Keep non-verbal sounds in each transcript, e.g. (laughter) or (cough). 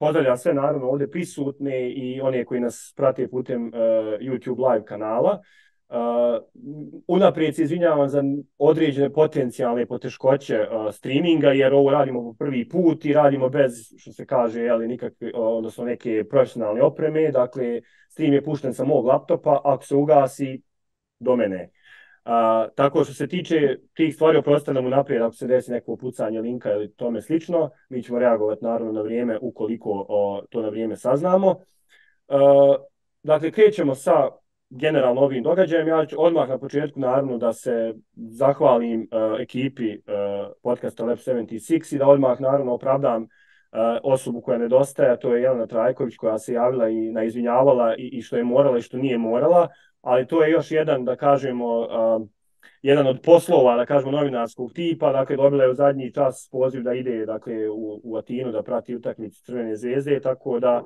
pozdravljam sve naravno ovde prisutne i one koji nas prate putem uh, YouTube live kanala. Uh, unaprijed se izvinjavam za određene potencijalne poteškoće uh, streaminga, jer ovo radimo po prvi put i radimo bez, što se kaže, jeli, nikakve, odnosno neke profesionalne opreme. Dakle, stream je pušten sa mog laptopa, ako se ugasi, do mene. A, tako što se tiče tih stvari, oprostite nam unaprijed ako se desi neko upucanje linka ili tome slično, mi ćemo reagovati naravno na vrijeme ukoliko o, to na vrijeme saznamo. A, dakle, krećemo sa generalno ovim događajem. Ja ću odmah na početku naravno da se zahvalim uh, ekipi uh, podcasta Lab 76 i da odmah naravno opravdam uh, osobu koja nedostaje, to je Jelena Trajković koja se javila i naizvinjavala i, i što je morala i što nije morala ali to je još jedan, da kažemo, jedan od poslova, da kažemo, novinarskog tipa, dakle, dobila je u zadnji čas poziv da ide, dakle, u, u Atinu da prati utakmicu Crvene zvezde, tako da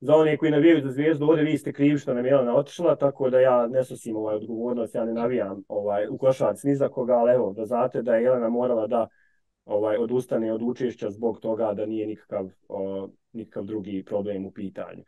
za one koji navijaju za zvezdu, ovdje vi ste krivi što nam je Jelena otišla, tako da ja ne sosim ovaj odgovornost, ja ne navijam ovaj, u košac ni za koga, ali evo, da znate da je Jelena morala da ovaj odustane od učešća zbog toga da nije nikakav, o, nikakav drugi problem u pitanju.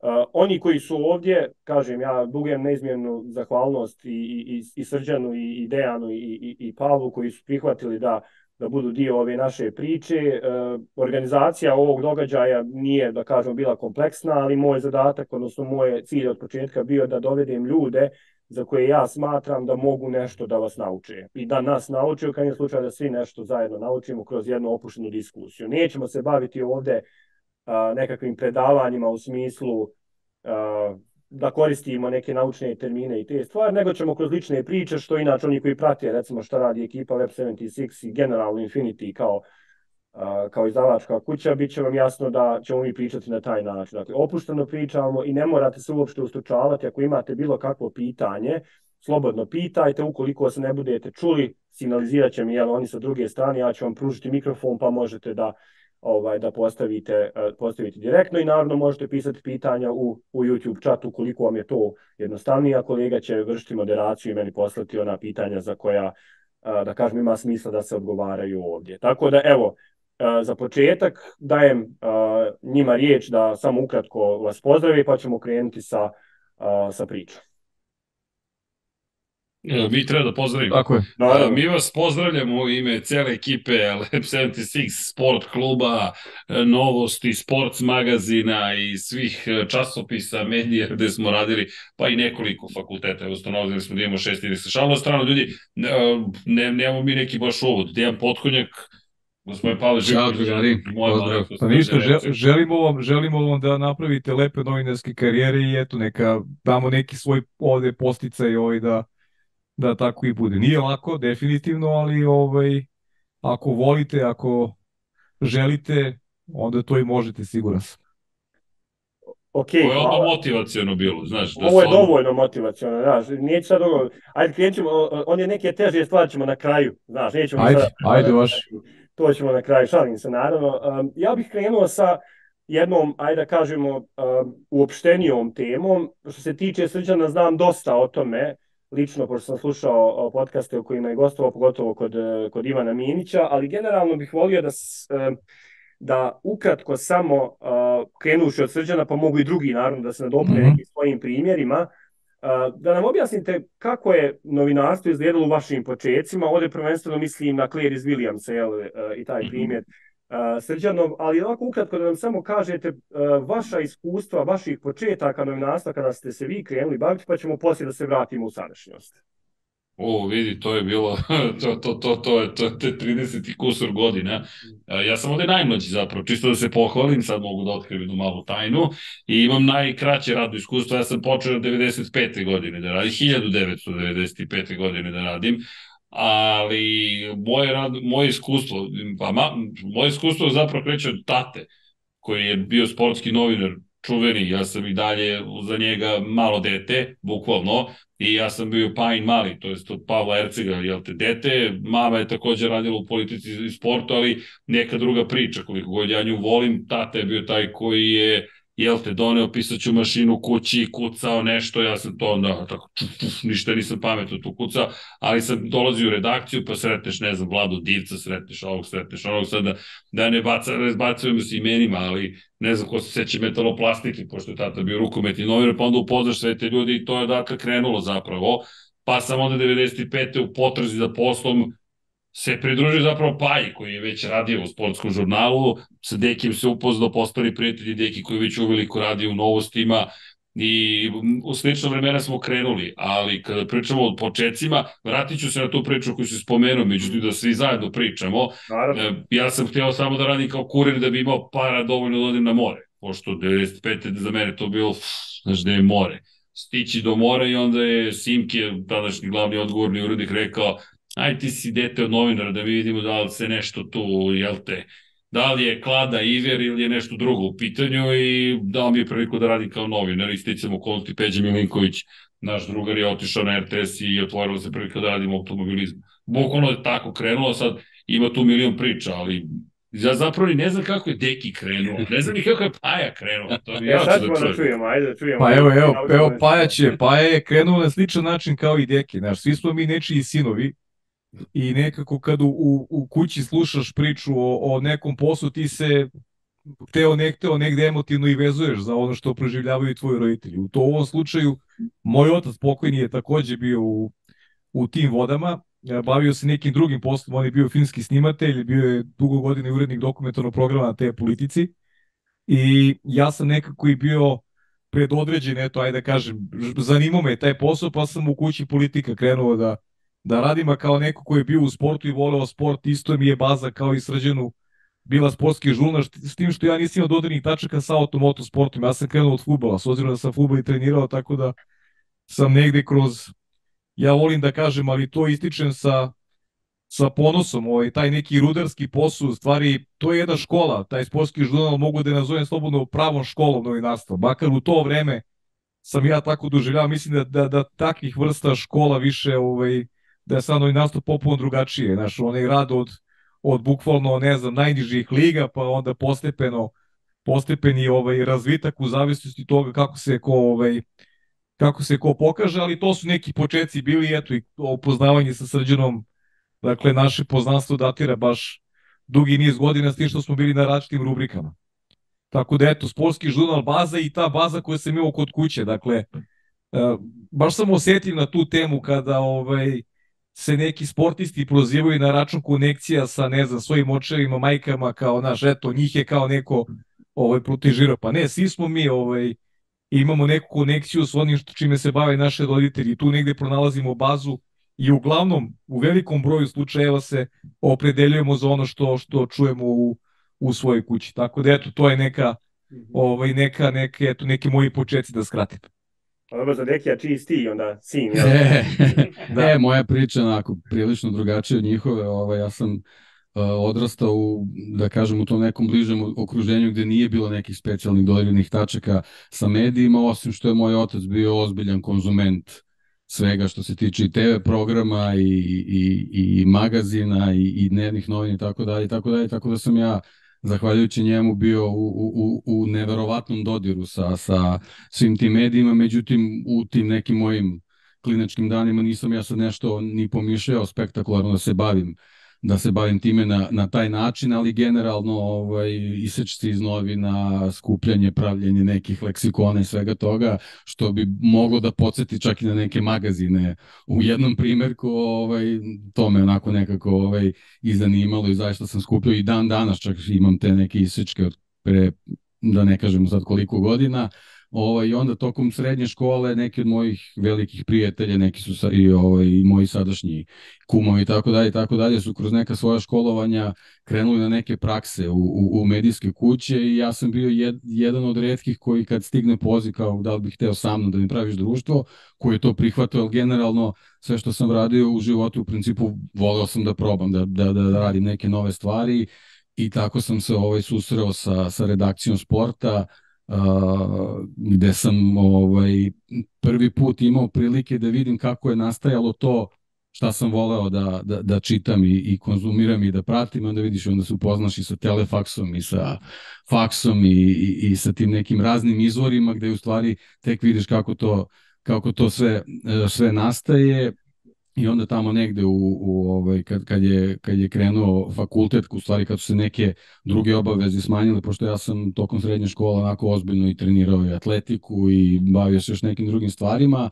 Uh, oni koji su ovdje, kažem ja, dugujem neizmjernu zahvalnost i, i, i Srđanu i, i Dejanu i, i, i Pavlu koji su prihvatili da, da budu dio ove naše priče. Uh, organizacija ovog događaja nije, da kažem, bila kompleksna, ali moj zadatak, odnosno moj cilj od početka bio da dovedem ljude za koje ja smatram da mogu nešto da vas nauče i da nas nauče u krajnjem slučaju da svi nešto zajedno naučimo kroz jednu opuštenu diskusiju. Nećemo se baviti ovdje nekakvim predavanjima u smislu da koristimo neke naučne termine i te stvari, nego ćemo kroz lične priče, što inače oni koji prate, recimo šta radi ekipa Web 76 i generalno Infinity kao, kao izdavačka kuća, bit će vam jasno da ćemo mi pričati na taj način. Dakle, opušteno pričamo i ne morate se uopšte ustručavati ako imate bilo kakvo pitanje, slobodno pitajte, ukoliko se ne budete čuli, signalizirat će mi, jel, oni sa druge strane, ja ću vam pružiti mikrofon pa možete da ovaj da postavite eh, postavite direktno i naravno možete pisati pitanja u u YouTube chatu koliko vam je to jednostavnije, a kolega će vršiti moderaciju i meni poslati ona pitanja za koja eh, da kažem ima smisla da se odgovaraju ovdje. Tako da evo eh, za početak dajem njima riječ da samo ukratko vas pozdravi pa ćemo krenuti sa sa pričom. E, vi treba da pozdravimo. Tako je. Da, Mi vas pozdravljamo u ime cele ekipe Lab (laughs) 76 sport kluba, e, novosti, sports magazina i svih e, časopisa, medija gde smo radili, pa i nekoliko fakulteta. Ustanovili smo da imamo šest ili se šalno strano. Ljudi, ne, nemamo mi neki baš uvod. Dejan Potkonjak, Gospodin Pavle Živković, pozdrav. Pa ništa, želimo vam, želimo vam da napravite lepe novinarske karijere i eto, neka damo neki svoj ovde posticaj ovaj da da tako i bude. Nije lako, definitivno, ali ovaj, ako volite, ako želite, onda to i možete, siguran sam. Ok, Ovo je ono motivacijono bilo, znaš. Da Ovo je dovoljno motivacijono, znaš, nije sad dovoljno. Ajde, krenćemo, on je neke teže stvari ćemo na kraju, znaš, nećemo ajde, sad, ajde, baš. To ćemo na kraju, šalim se, naravno. Um, ja bih krenuo sa jednom, ajde da kažemo, um, uopštenijom temom. Što se tiče Srđana, znam dosta o tome, lično, pošto sam slušao podcaste u kojima je gostovao, pogotovo kod, e, kod Ivana Minića, ali generalno bih volio da, e, da ukratko samo krenuši od srđana, pa mogu i drugi naravno da se nadopne mm -hmm. nekim svojim primjerima, da nam objasnite kako je novinarstvo izgledalo u vašim početcima. Ovdje prvenstveno mislim na Clarice Williamsa jel, e, i taj mhm. primjer. Mm -hmm Srđanov, ali ovako ukratko da nam samo kažete vaša iskustva, vaših početaka novinarstva kada ste se vi krenuli baviti, pa ćemo poslije da se vratimo u sadašnjost. O, vidi, to je bilo, (laughs) to, to, to, to, je, to je 30 i kusur godina. Ja sam ovde najmlađi zapravo, čisto da se pohvalim, sad mogu da otkrijem jednu malu tajnu. I imam najkraće radno iskustvo, ja sam počeo 95. godine da radim, 1995. godine da radim, ali moje, rad, moje iskustvo, pa ma, moje iskustvo zapravo kreće od tate, koji je bio sportski novinar, čuveni, ja sam i dalje za njega malo dete, bukvalno, i ja sam bio Pajin Mali, to je od Pavla Ercega, jel te, dete, mama je takođe radila u politici i sportu, ali neka druga priča, koliko god ja nju volim, tata je bio taj koji je jel te doneo pisaću mašinu kući, kucao nešto, ja sam to onda tako, čuf, čuf, ništa nisam pametno tu kucao, ali sam dolazio u redakciju, pa sretneš, ne znam, Vladu Divca, sretneš ovog, sretneš ovog, sada da ne, baca, ne zbacujemo se imenima, ali ne znam ko se seća metaloplastike, pošto je tata bio rukometni novinar, pa onda upoznaš sve te ljudi i to je odatle krenulo zapravo, pa sam onda 95. u potrazi za poslom se pridružio zapravo Paji koji je već radio u sportskom žurnalu, sa Dekim se upoznao, postali prijatelji Deki koji već uveliko radio u novostima i u slično vremena smo krenuli, ali kada pričamo o početcima, vratit ću se na tu priču koju si spomenuo, međutim da svi zajedno pričamo. Naravno. E, ja sam htio samo da radim kao kurir da bi imao para dovoljno da odim na more, pošto 95. za mene to bilo, znaš da je more stići do mora i onda je Simke, tadašnji glavni odgovorni urednik, rekao aj ti si dete od novinara da vidimo da li se nešto tu, jel te, da li je klada Iver ili je nešto drugo u pitanju i dao mi je priliku da radim kao novinar i sticam okolnosti Peđa Milinković, naš drugar je otišao na RTS i otvorilo se prilika da radim automobilizmu. Bukvalno je tako krenulo, sad ima tu milion priča, ali Ja zapravo ne znam kako je Deki krenuo, ne znam ni kako je Paja krenuo. To mi ja, ja ću da, da čujem, ajde da čujemo. Pa evo, evo, evo Paja će, Paja je krenuo na sličan način kao i Deki, znaš, svi smo mi nečiji sinovi, i nekako kad u, u kući slušaš priču o, o nekom poslu, ti se teo nekteo negde emotivno i vezuješ za ono što proživljavaju tvoji roditelji. U to u ovom slučaju, moj otac pokojni je takođe bio u, u tim vodama, bavio se nekim drugim poslom, on je bio finski snimatelj, bio je dugo godine urednik dokumentarnog programa na te politici i ja sam nekako i bio predodređen, eto, ajde da kažem, zanimao me taj posao, pa sam u kući politika krenuo da da radim, a kao neko koji je bio u sportu i voleo sport, isto mi je baza kao i srđenu bila sportski žurnar, s tim što ja nisam imao dodirnih tačaka sa automoto sportom, ja sam krenuo od futbola, s obzirom da sam futbol i trenirao, tako da sam negde kroz, ja volim da kažem, ali to ističem sa, sa ponosom, ovaj, taj neki rudarski posao, stvari, to je jedna škola, taj sportski žurnal mogu da je nazovem slobodno pravom školom novinarstva, bakar u to vreme sam ja tako doživljavao, mislim da, da, da takvih vrsta škola više ovaj, da je sad nastup popuno drugačije. Znaš, onaj rad od, od bukvalno, ne znam, najnižih liga, pa onda postepeno, postepeni ovaj, razvitak u zavisnosti toga kako se ko, ovaj, kako se ko pokaže, ali to su neki početci bili, eto, i upoznavanje sa srđanom, dakle, naše poznanstvo datira baš dugi niz godina, s tim što smo bili na različitim rubrikama. Tako da, eto, sportski žurnal baza i ta baza koja sam imao kod kuće, dakle, uh, baš sam osetljiv na tu temu kada ovaj, se neki sportisti prozivaju na račun konekcija sa, ne znam, svojim očevima, majkama, kao, naš, eto, njih je kao neko ovaj, protežirao. Pa ne, svi smo mi, ovaj, imamo neku konekciju s onim što, čime se bave naše roditelji. Tu negde pronalazimo bazu i uglavnom, u velikom broju slučajeva se opredeljujemo za ono što, što čujemo u, u svojoj kući. Tako da, eto, to je neka, ovaj, neka, neka, eto, neki moji početci da skratim. Pa dobro, za Dekija čiji sti onda sin, (laughs) jel? E, (laughs) da. e, moja priča onako prilično drugačija od njihove, ovaj, ja sam uh, odrastao u, da kažem, u tom nekom bližem okruženju gde nije bilo nekih specijalnih dodeljenih tačaka sa medijima, osim što je moj otac bio ozbiljan konzument svega što se tiče i TV programa i, i, i magazina i, i dnevnih novina i tako dalje, tako dalje, tako da sam ja zahvaljujući njemu bio u, u, u neverovatnom dodiru sa, sa svim tim medijima, međutim u tim nekim mojim klinačkim danima nisam ja sad nešto ni pomišljao spektakularno da se bavim da se bavim time na, na taj način, ali generalno ovaj, isečci iz novina, skupljanje, pravljenje nekih leksikona i svega toga, što bi moglo da podsjeti čak i na neke magazine. U jednom primjerku ovaj, to me onako nekako ovaj, izanimalo i zaista sam skupljao i dan danas čak imam te neke isečke od pre, da ne kažem sad koliko godina, Ovaj, onda tokom srednje škole neki od mojih velikih prijatelja, neki su sa, i, ovaj, i moji sadašnji kumovi i tako dalje, tako dalje su kroz neka svoja školovanja krenuli na neke prakse u, u, u medijske kuće i ja sam bio jed, jedan od redkih koji kad stigne poziv kao da li bih hteo sa mnom da mi praviš društvo, koji je to prihvatio, ali generalno sve što sam radio u životu u principu voleo sam da probam, da, da, da radim neke nove stvari i tako sam se ovaj susreo sa, sa redakcijom sporta, Uh, gde sam ovaj prvi put imao prilike da vidim kako je nastajalo to šta sam voleo da, da, da čitam i, i konzumiram i da pratim, onda vidiš onda se upoznaš i sa telefaksom i sa faksom i, i, i sa tim nekim raznim izvorima gde u stvari tek vidiš kako to, kako to sve, sve nastaje i onda tamo negde u, u ovaj kad kad je kad je krenuo fakultet, u stvari kad su se neke druge obaveze smanjile, pošto ja sam tokom srednje škole onako ozbiljno i trenirao i atletiku i bavio se još nekim drugim stvarima,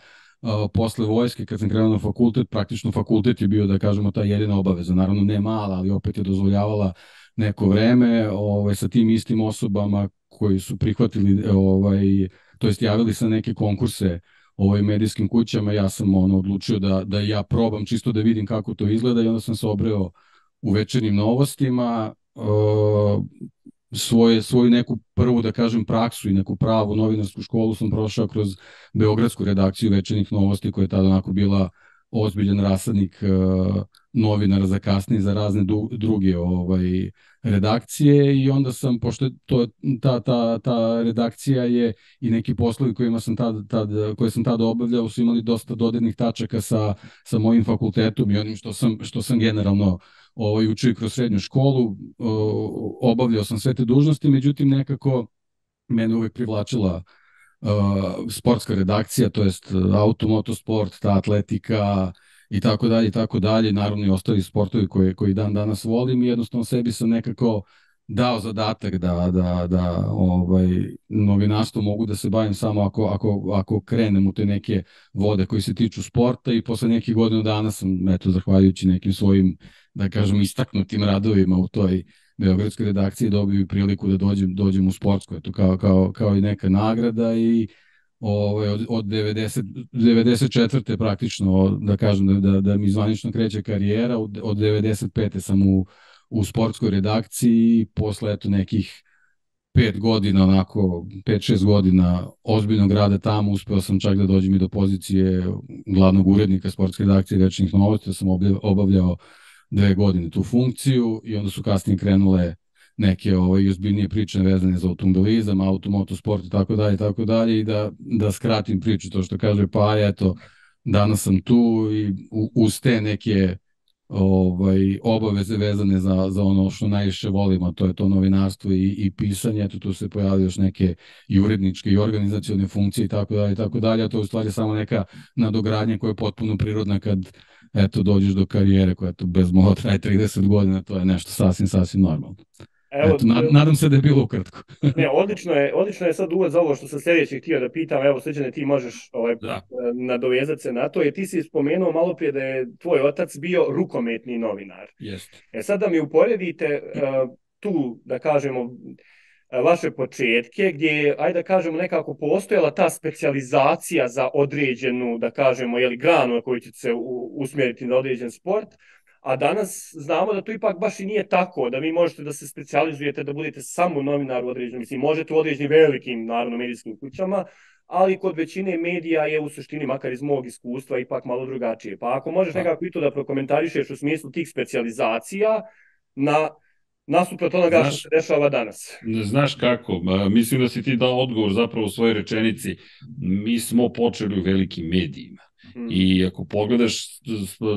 posle vojske, kad sam krenuo na fakultet, praktično fakultet je bio, da kažemo, ta jedina obaveza. Naravno, ne mala, ali opet je dozvoljavala neko vreme ovaj, sa tim istim osobama koji su prihvatili, ovaj, to jest javili se neke konkurse ovaj, medijskim kućama, ja sam ono, odlučio da, da ja probam čisto da vidim kako to izgleda i onda sam se obreo u večernim novostima, uh, svoje, svoju neku prvu, da kažem, praksu i neku pravu novinarsku školu sam prošao kroz Beogradsku redakciju večernih novosti koja je tada onako bila ozbiljan rasadnik uh, novinara za kasnije za razne du, druge ovaj redakcije i onda sam pošto to ta ta ta redakcija je i neki poslovi kojima sam tad tad koje sam tada obavljao su imali dosta dodirnih tačaka sa sa mojim fakultetom i onim što sam što sam generalno ovaj, učio kroz srednju školu, obavljao sam sve te dužnosti, međutim nekako mene uvek privlačila uh, sportska redakcija, to jest automotosport, ta atletika i tako dalje i tako dalje, naravno i ostali sportovi koje, koji dan danas volim i jednostavno sebi sam nekako dao zadatak da, da, da ovaj, novinarstvo mogu da se bavim samo ako, ako, ako krenem u te neke vode koji se tiču sporta i posle nekih godina dana sam, eto, zahvaljujući nekim svojim da kažem, istaknutim radovima u toj Beogradskoj redakciji dobiju priliku da dođem, dođem u sportsku, eto, kao, kao, kao i neka nagrada i ovaj, od, od 90, 94. praktično, da kažem, da, da, mi zvanično kreće karijera, od, od 95. sam u, u sportskoj redakciji, posle eto nekih pet godina, onako, pet, šest godina ozbiljnog rada tamo, uspeo sam čak da dođem i do pozicije glavnog urednika sportske redakcije večnih novosti, da sam obavljao dve godine tu funkciju i onda su kasnije krenule neke ovaj ozbiljnije priče vezane za automobilizam, automotosport i tako dalje i tako dalje i da da skratim priču to što kaže pa eto danas sam tu i uz te neke ovaj obaveze vezane za za ono što najviše volimo, to je to novinarstvo i i pisanje, eto tu se pojavljaju još neke i uredničke i organizacione funkcije i tako dalje i tako dalje, a to je u stvari samo neka nadogradnja koja je potpuno prirodna kad eto, dođeš do karijere koja to bez mola traje 30 godina, to je nešto sasvim, sasvim normalno. Evo, Eto, nad, nadam se da je bilo ukratko. (laughs) ne, odlično je, odlično je sad uvod za ovo što sam sljedeće htio da pitam, evo Srđane, ti možeš ovaj, da. nadovezati se na to, jer ti si spomenuo malo prije da je tvoj otac bio rukometni novinar. Jest. E sad da mi uporedite uh, tu, da kažemo, vaše početke, gdje je, ajde da kažemo, nekako postojala ta specijalizacija za određenu, da kažemo, jeli, granu na koju ćete se usmjeriti na određen sport, a danas znamo da to ipak baš i nije tako, da vi možete da se specijalizujete, da budete samo novinar u određenom, mislim, možete u određenim velikim, naravno, medijskim kućama, ali kod većine medija je u suštini, makar iz mog iskustva, ipak malo drugačije. Pa ako možeš nekako i to da prokomentarišeš u smislu tih specijalizacija na nasuprot onoga što se dešava danas. Znaš kako, mislim da si ti dao odgovor zapravo u svojoj rečenici. Mi smo počeli u velikim medijima. I ako pogledaš,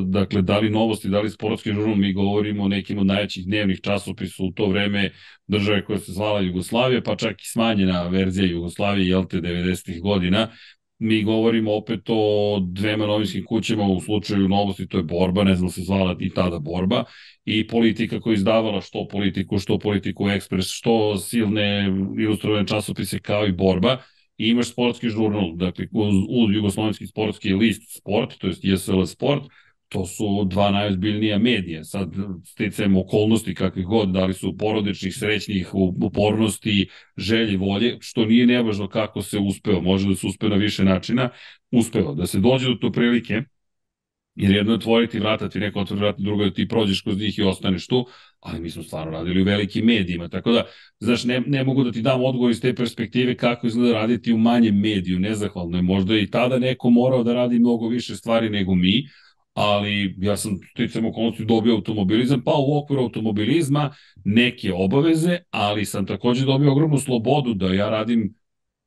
dakle, da li novosti, da li sportski žurnal, mi govorimo o nekim od najvećih dnevnih časopisa u to vreme države koja se zvala Jugoslavija, pa čak i smanjena verzija Jugoslavije, jel te, 90. godina, mi govorimo opet o dvema novinskim kućama, u slučaju novosti to je borba, ne znam se zvala i tada borba, i politika koja izdavala što politiku, što politiku ekspres, što silne ilustrovane časopise kao i borba, i imaš sportski žurnal, dakle uz, uz jugoslovenski sportski list sport, to je JSL sport, to su dva najozbiljnija medija. Sad sticajem okolnosti kakvih god, da li su porodičnih, srećnih, upornosti, želje, volje, što nije nevažno kako se uspeo, može da se uspeo na više načina, uspeo da se dođe do to prilike, jer jedno je otvoriti vrata, ti neko otvori vrata, drugo je ti prođeš kroz njih i ostaneš tu, ali mi smo stvarno radili u velikim medijima, tako da, znaš, ne, ne mogu da ti dam odgovor iz te perspektive kako izgleda raditi u manjem mediju, nezahvalno je, možda i tada neko morao da radi mnogo više stvari nego mi, ali ja sam sticam okolnosti dobio automobilizam, pa u okviru automobilizma neke obaveze, ali sam takođe dobio ogromnu slobodu da ja radim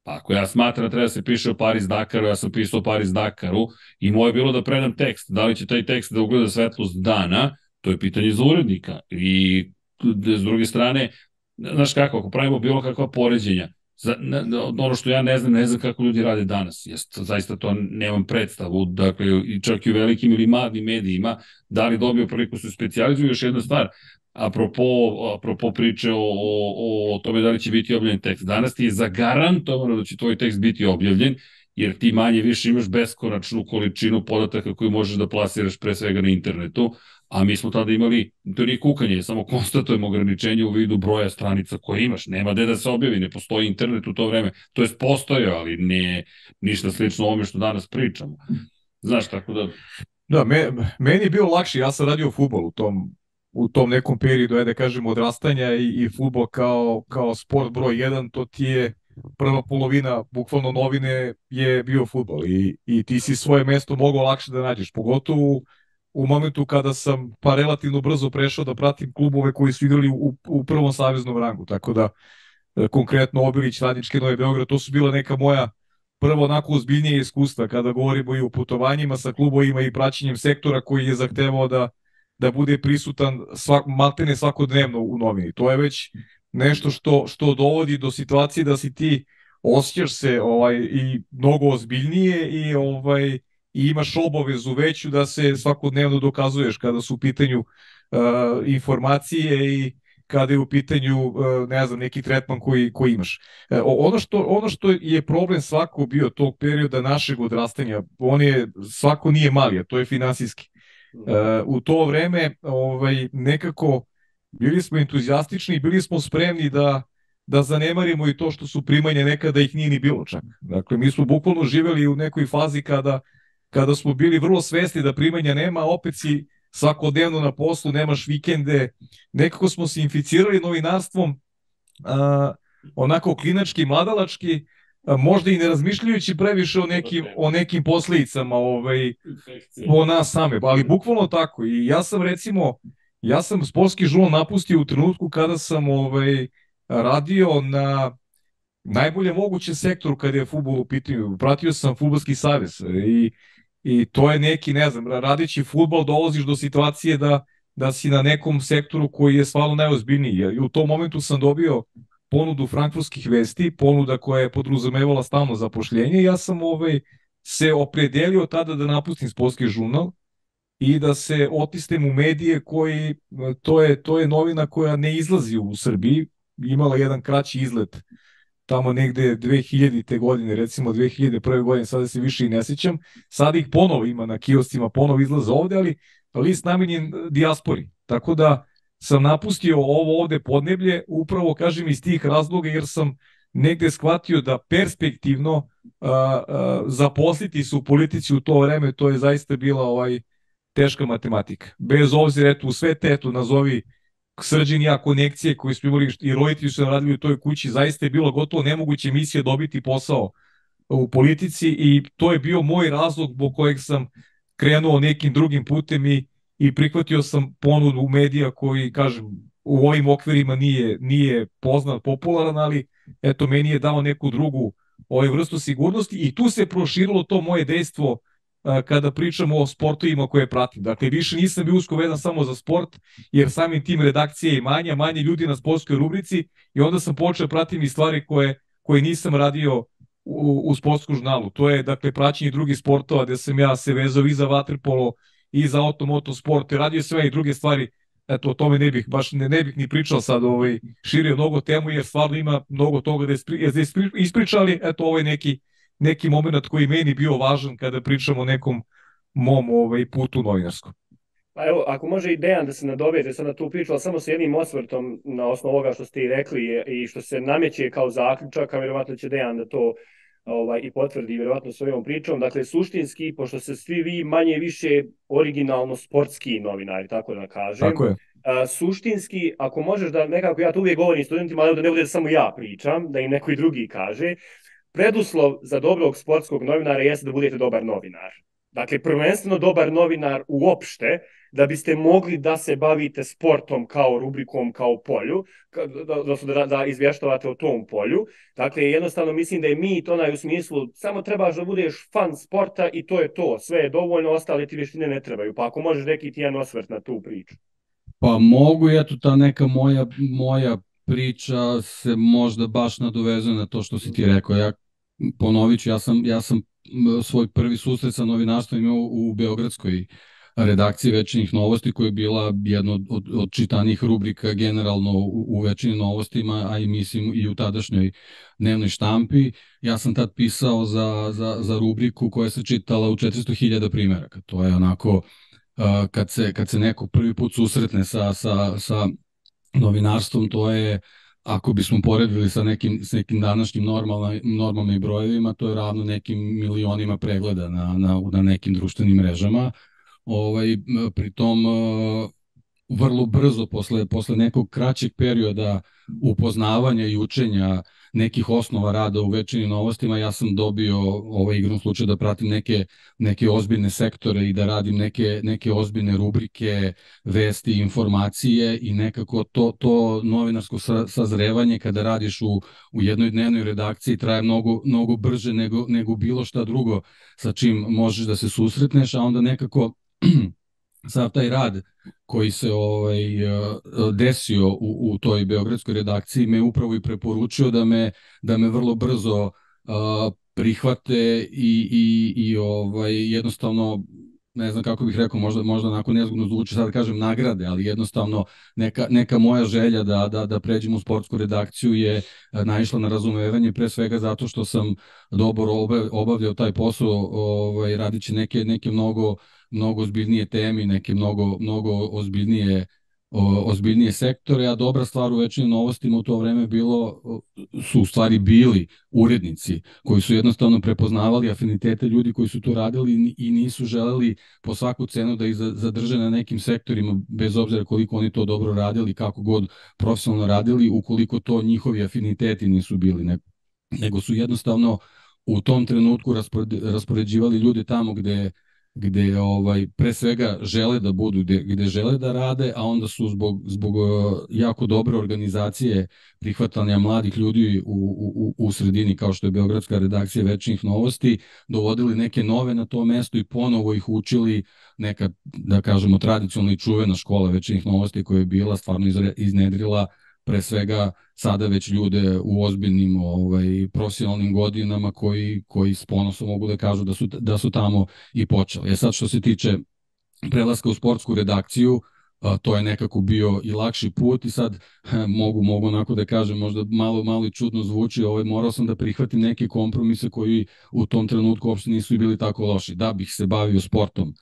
Pa ako ja smatram da treba da se piše o Paris Dakaru, ja sam pisao o Paris Dakaru i moje je bilo da predam tekst. Da li će taj tekst da ugleda svetlost dana, to je pitanje za urednika. I s druge strane, znaš kako, ako pravimo bilo kakva poređenja, za, ne, ono što ja ne znam, ne znam kako ljudi rade danas. Jest, zaista to nemam predstavu. Dakle, čak i u velikim ili malim medijima, da li dobio priliku se specializuju, još jedna stvar, apropo, apropo priče o, o, o tome da li će biti objavljen tekst. Danas ti je zagarantovano da će tvoj tekst biti objavljen, jer ti manje više imaš beskonačnu količinu podataka koju možeš da plasiraš pre svega na internetu, a mi smo tada imali, to nije kukanje, samo konstatujemo ograničenje u vidu broja stranica koje imaš. Nema gde da se objavi, ne postoji internet u to vreme. To je postoje, ali ne ništa slično ovome što danas pričamo. Znaš, tako da... Da, me, meni je bilo lakše, ja sam radio futbol u tom, u tom nekom periodu, ajde da kažem, odrastanja i, i futbol kao, kao sport broj 1, to ti je prva polovina, bukvalno novine, je bio futbol i, i ti si svoje mesto mogao lakše da nađeš, pogotovo u momentu kada sam pa relativno brzo prešao da pratim klubove koji su igrali u, u prvom saveznom rangu, tako da e, konkretno Obilić, Radnički, Novi Beograd, to su bila neka moja prvo onako ozbiljnije iskustva kada govorimo i o putovanjima sa klubovima i praćenjem sektora koji je zahtevao da, da bude prisutan svak, maltene svakodnevno u novini. To je već nešto što, što dovodi do situacije da si ti osjećaš se ovaj i mnogo ozbiljnije i ovaj i imaš obavezu veću da se svakodnevno dokazuješ kada su u pitanju uh, informacije i kada je u pitanju uh, ne znam neki tretman koji koji imaš. Uh, ono što ono što je problem svako bio tog perioda našeg odrastanja, on je svako nije mali, a to je finansijski. Uh, u to vreme ovaj nekako bili smo entuzijastični bili smo spremni da da zanemarimo i to što su primanje nekada ih nije ni bilo čak. Dakle, mi smo bukvalno živeli u nekoj fazi kada kada smo bili vrlo svesni da primanja nema, opet si svakodnevno na poslu, nemaš vikende, nekako smo se inficirali novinarstvom, a, onako klinački, mladalački, možda i ne razmišljajući previše o nekim, o nekim posledicama ovaj, o nas same, ali bukvalno tako. I ja sam recimo, ja sam sportski žurnal napustio u trenutku kada sam ovaj, radio na najbolje mogućem sektoru kada je futbol u pitanju. Pratio sam futbolski savez i I to je neki, ne znam, radići futbol dolaziš do situacije da, da si na nekom sektoru koji je stvarno najozbiljniji. I u tom momentu sam dobio ponudu frankfurtskih vesti, ponuda koja je podrazumevala stalno zapošljenje ja sam ovaj, se opredelio tada da napustim sportski žurnal i da se otisnem u medije koji, to je, to je novina koja ne izlazi u Srbiji, imala jedan kraći izlet tamo negde 2000. godine, recimo 2001. godine, sada se više i ne sećam, sada ih ponovo ima na kioscima, ponovo izlaze ovde, ali list namenjen dijaspori. Tako da sam napustio ovo ovde podneblje, upravo kažem iz tih razloga, jer sam negde shvatio da perspektivno a, a, zaposliti se u politici u to vreme, to je zaista bila ovaj teška matematika. Bez obzira, eto, u sve te, eto, nazovi srđen ja konekcije koje smo imali i roditelji su radili u toj kući, zaista je bilo gotovo nemoguće emisije dobiti posao u politici i to je bio moj razlog zbog kojeg sam krenuo nekim drugim putem i, i prihvatio sam ponudu medija koji, kažem, u ovim okvirima nije, nije poznat, popularan, ali eto, meni je dao neku drugu ovaj vrstu sigurnosti i tu se proširilo to moje dejstvo kada pričamo o sportovima koje pratim. Dakle, više nisam bio usko vedan samo za sport, jer samim tim redakcije i manje, manje ljudi na sportskoj rubrici i onda sam počeo da pratim i stvari koje, koje nisam radio u, u sportskom žurnalu. To je, dakle, praćenje drugih sportova gde sam ja se vezao i za vaterpolo i za automoto sport i radio sve i druge stvari. Eto, o tome ne bih, baš ne, ne bih ni pričao sad, ovaj, širio mnogo temu, jer stvarno ima mnogo toga da, ispri, da ispričali, eto, ovaj neki neki moment koji meni bio važan kada pričamo o nekom mom ovaj, putu novinarskom. Pa evo, ako može i Dejan da se nadoveže sad na tu priču, ali samo sa jednim osvrtom na osnovu ovoga što ste i rekli i što se nameće kao zaključak, a vjerovatno će Dejan da to ovaj, i potvrdi vjerovatno svojom pričom. Dakle, suštinski, pošto ste svi vi manje više originalno sportski novinari, tako da kažem. Tako je. A, suštinski, ako možeš da nekako, ja to uvijek govorim studentima, da ne bude da samo ja pričam, da im neko i drugi kaže, preduslov za dobrog sportskog novinara jeste da budete dobar novinar. Dakle, prvenstveno dobar novinar uopšte, da biste mogli da se bavite sportom kao rubrikom, kao polju, da, da, da izvještavate o tom polju. Dakle, jednostavno mislim da je mi to naj u smislu, samo trebaš da budeš fan sporta i to je to. Sve je dovoljno, ostale ti vještine ne trebaju. Pa ako možeš neki ti jedan osvrt na tu priču. Pa mogu, eto ta neka moja, moja priča se možda baš nadovezuje na to što si ti rekao. Ja ponovit ću, ja sam, ja sam svoj prvi susret sa novinarstvom imao u Beogradskoj redakciji večernjih novosti koja je bila jedna od, od, od čitanih rubrika generalno u, u večernjim novostima, a i mislim i u tadašnjoj dnevnoj štampi. Ja sam tad pisao za, za, za rubriku koja se čitala u 400.000 primjeraka. To je onako kad, se, kad se neko prvi put susretne sa, sa, sa novinarstvom, to je ako bismo poredili sa nekim, sa nekim današnjim normalna, normalnim brojevima, to je ravno nekim milionima pregleda na, na, na nekim društvenim mrežama. Ovaj, pritom vrlo brzo, posle, posle nekog kraćeg perioda upoznavanja i učenja nekih osnova rada u večernjim novostima, ja sam dobio ovaj igrom slučaj da pratim neke, neke ozbiljne sektore i da radim neke, neke ozbiljne rubrike, vesti, informacije i nekako to, to novinarsko sazrevanje kada radiš u, u jednoj dnevnoj redakciji traje mnogo, mnogo brže nego, nego bilo šta drugo sa čim možeš da se susretneš, a onda nekako (clears throat) sav taj rad koji se ovaj eh, desio u, u toj beogradskoj redakciji me upravo i preporučio da me da me vrlo brzo uh, prihvate i, i, i ovaj jednostavno ne znam kako bih rekao, možda, možda onako nezgodno zvuči sad da kažem nagrade, ali jednostavno neka, neka moja želja da, da, da pređem u sportsku redakciju je eh, naišla na razumevanje, pre svega zato što sam dobro obavljao taj posao, ovaj, radići neke, neke mnogo mnogo ozbiljnije teme, neke mnogo, mnogo ozbiljnije o, ozbiljnije sektore, a dobra stvar u večnim novostima u to vreme bilo, su u stvari bili urednici koji su jednostavno prepoznavali afinitete ljudi koji su to radili i nisu želeli po svaku cenu da ih zadrže na nekim sektorima, bez obzira koliko oni to dobro radili, kako god profesionalno radili, ukoliko to njihovi afiniteti nisu bili, ne, nego su jednostavno u tom trenutku raspoređivali ljude tamo gde gde ovaj pre svega žele da budu gde, gde žele da rade, a onda su zbog zbog jako dobre organizacije prihvatanja mladih ljudi u, u, u sredini kao što je Beogradska redakcija večnih novosti dovodili neke nove na to mesto i ponovo ih učili neka da kažemo tradicionalna i čuvena škola večnih novosti koja je bila stvarno iznedrila pre svega sada već ljude u ozbiljnim ovaj, profesionalnim godinama koji, koji s ponosom mogu da kažu da su, da su tamo i počeli. E sad što se tiče prelaska u sportsku redakciju, to je nekako bio i lakši put i sad mogu mogu onako da kažem možda malo malo i čudno zvuči, ovaj morao sam da prihvatim neke kompromise koji u tom trenutku uopšte nisu bili tako loši. Da bih se bavio sportom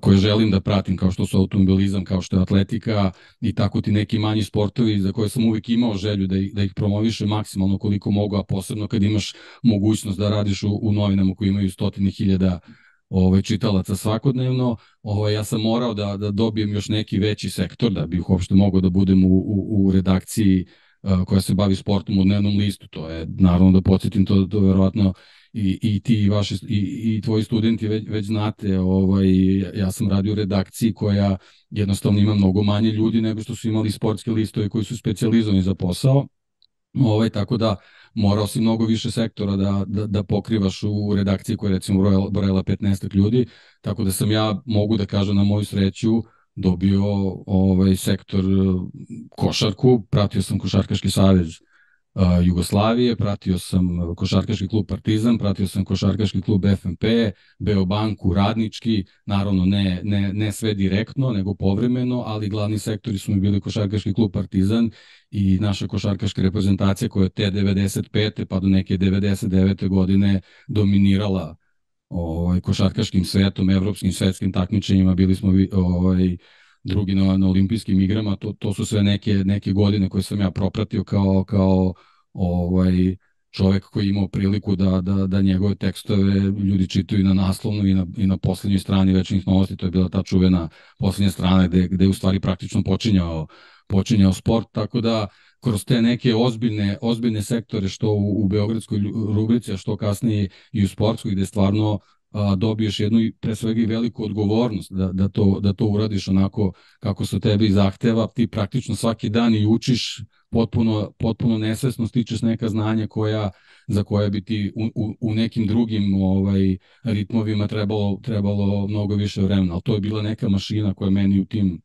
koje želim da pratim kao što su automobilizam, kao što je atletika i tako ti neki manji sportovi za koje sam uvijek imao želju da ih, da ih promoviše maksimalno koliko mogu, a posebno kad imaš mogućnost da radiš u, u novinama koji imaju stotine hiljada ovaj, čitalaca svakodnevno, ovaj, ja sam morao da, da dobijem još neki veći sektor da bih uopšte mogao da budem u, u, u redakciji uh, koja se bavi sportom u dnevnom listu. To je, naravno da podsjetim, to, to verovatno i, i ti i, vaši, i, i tvoji studenti već, već znate, ovaj, ja sam radio u redakciji koja jednostavno ima mnogo manje ljudi nego što su imali sportske listove koji su specializovani za posao, ovaj, tako da morao si mnogo više sektora da, da, da pokrivaš u redakciji koja je recimo brojala, brojala 15 ljudi, tako da sam ja, mogu da kažem na moju sreću, dobio ovaj sektor košarku, pratio sam Košarkaški savez Jugoslavije, pratio sam košarkaški klub Partizan, pratio sam košarkaški klub FNP, Beobanku, Radnički, naravno ne, ne, ne sve direktno, nego povremeno, ali glavni sektori su mi bili košarkaški klub Partizan i naša košarkaška reprezentacija koja je te 95. pa do neke 99. godine dominirala ovaj, košarkaškim svetom, evropskim svetskim takmičenjima, bili smo ovaj, drugi na, na olimpijskim igrama, to, to su sve neke, neke godine koje sam ja propratio kao, kao ovaj, čovek koji je imao priliku da, da, da njegove tekstove ljudi čitaju na naslovnu i na, i na poslednjoj strani večnih novosti, to je bila ta čuvena poslednja strana gde, gde u stvari praktično počinjao, počinjao sport, tako da kroz te neke ozbiljne, ozbiljne sektore što u, u Beogradskoj rubrici, a što kasnije i u sportskoj, gde stvarno a, dobiješ jednu pre svega i veliku odgovornost da, da, to, da to uradiš onako kako se tebi zahteva, ti praktično svaki dan i učiš potpuno, potpuno nesvesno stičeš neka znanja koja, za koja bi ti u, u, u nekim drugim ovaj, ritmovima trebalo, trebalo mnogo više vremena, ali to je bila neka mašina koja meni u tim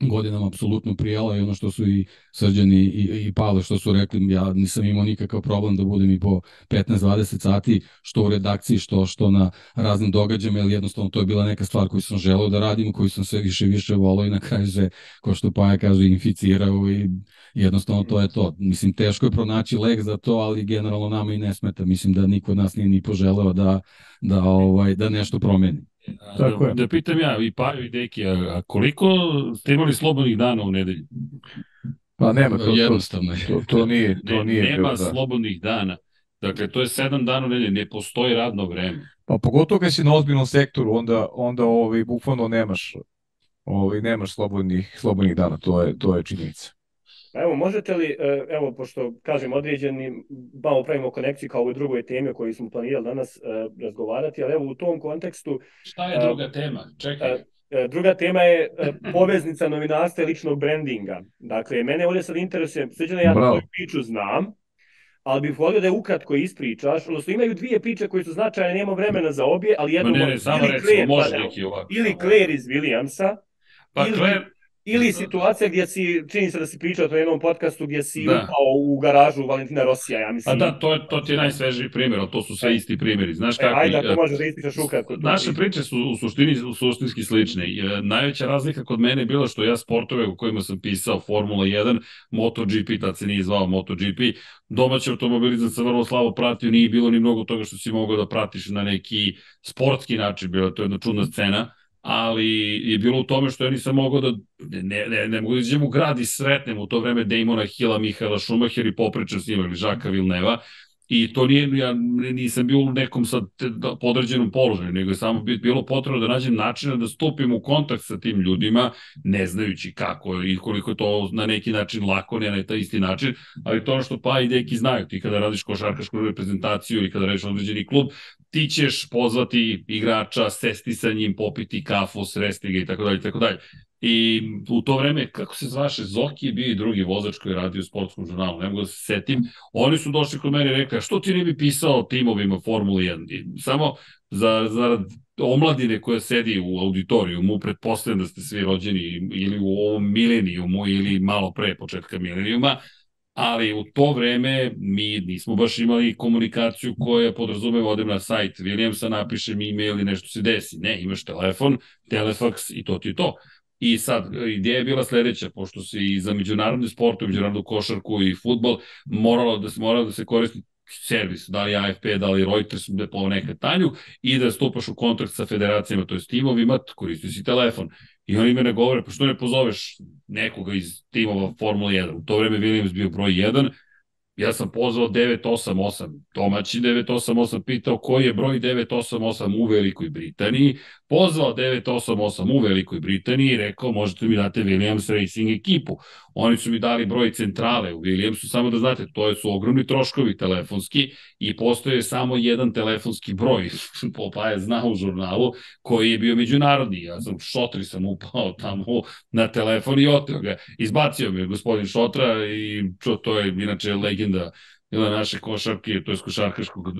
godinama apsolutno prijala i ono što su i Srđan i, i, Pavle što su rekli, ja nisam imao nikakav problem da budem i po 15-20 sati, što u redakciji, što što na raznim događajima, jer jednostavno to je bila neka stvar koju sam želeo da radim, koju sam sve više više volao i na kraju se, ko što Paja kaže, inficirao i jednostavno to je to. Mislim, teško je pronaći lek za to, ali generalno nama i ne smeta. Mislim da niko od nas nije ni poželeo da, da, ovaj, da nešto promeni. Tako da, je. da pitam ja, i Paju i Deki, a, koliko ste imali slobodnih dana u nedelji? Pa nema, to, jednostavno to, to, to nije, to ne, nije nema bilo, da. slobodnih dana. Dakle, to je sedam dana u nedelji, ne postoji radno vreme. Pa pogotovo kad si na ozbiljnom sektoru, onda, onda ovaj, bukvalno nemaš, ovaj, nemaš slobodnih, slobodnih dana, to je, to je činjenica. Evo, možete li, e, evo, pošto kažem određeni, malo pravimo konekciju kao u drugoj temi o kojoj smo planirali danas uh, razgovarati, ali evo u tom kontekstu... Šta je druga uh, tema? Čekaj. Uh, Druga tema je poveznica novinarstva i ličnog brandinga. Dakle, mene ovdje sad interesuje, sveđano ja Bravo. tu priču znam, ali bih volio da je ukratko ispričaš, odnosno imaju dvije priče koje su značajne, nema vremena za obje, ali jednu... Ma ne, ne, samo recimo, može neki ovako. Ili Claire iz Williamsa, pa ili, Claire, Ili situacija gdje si, čini se da si pričao o jednom podcastu gdje si da. upao u garažu Valentina Rosija, ja mislim. A da, to, je, to ti je najsvežiji primjer, ali to su sve e. isti primjeri. Znaš kako, e, ajde, ako možeš da ispričaš ukratko. Naše priče su u suštini u suštinski slične. E, najveća razlika kod mene je bila što ja sportove u kojima sam pisao Formula 1, MotoGP, tad se nije zvao MotoGP, domaći automobilizam se vrlo slabo pratio, nije bilo ni mnogo toga što si mogao da pratiš na neki sportski način, bila to jedna čudna scena ali je bilo u tome što ja nisam mogao da, ne, ne, ne mogu da iđem u grad i sretnem u to vreme Damona Hilla, Mihaela Schumacher i popričam s njima ili Žaka Vilneva. I to nije, ja nisam bio u nekom sad da, podređenom položaju, nego je samo bilo potrebno da nađem načina da stupim u kontakt sa tim ljudima, ne znajući kako i koliko je to na neki način lako, ne na taj isti način, ali to što pa i deki znaju, ti kada radiš košarkašku reprezentaciju ili kada radiš određeni klub, ti ćeš pozvati igrača, sesti sa njim, popiti kafu, sresti ga i tako dalje, tako dalje. I u to vreme, kako se zvaše, Zoki je bio i drugi vozač koji je radio u sportskom žurnalu, ne mogu da se setim. Oni su došli kod mene i rekli, što ti ne bi pisao timovima Formula 1? I samo za, za omladine koja sedi u auditorijumu, pretpostavljam da ste svi rođeni ili u ovom milenijumu ili malo pre početka milenijuma, ali u to vreme mi nismo baš imali komunikaciju koja podrazumeva odem na sajt Williamsa, napišem e-mail i nešto se desi. Ne, imaš telefon, telefaks i to ti je to. I sad, ideja je bila sledeća, pošto se i za međunarodni sport, međunarodnu košarku i futbol moralo da se, moralo da se koristi servis, da li AFP, da li Reuters, da po nekatanju i da stupaš u kontakt sa federacijama, to je timovima, koristi si telefon. I oni mene govore, pa što ne pozoveš nekoga iz timova Formula 1? U to vreme Williams bio broj 1, Ja sam pozvao 988, domaći 988, pitao koji je broj 988 u Velikoj Britaniji, pozvao 988 u Velikoj Britaniji i rekao možete mi date Williams Racing ekipu. Oni su mi dali broj centrale u Williamsu, samo da znate, to su ogromni troškovi telefonski i postoje samo jedan telefonski broj, (laughs) Popaja zna u žurnalu, koji je bio međunarodni. Ja sam šotri sam upao tamo na telefon i oteo ga. Izbacio me gospodin Šotra i čo, to je inače legenda naše košarke, to je košarkaškog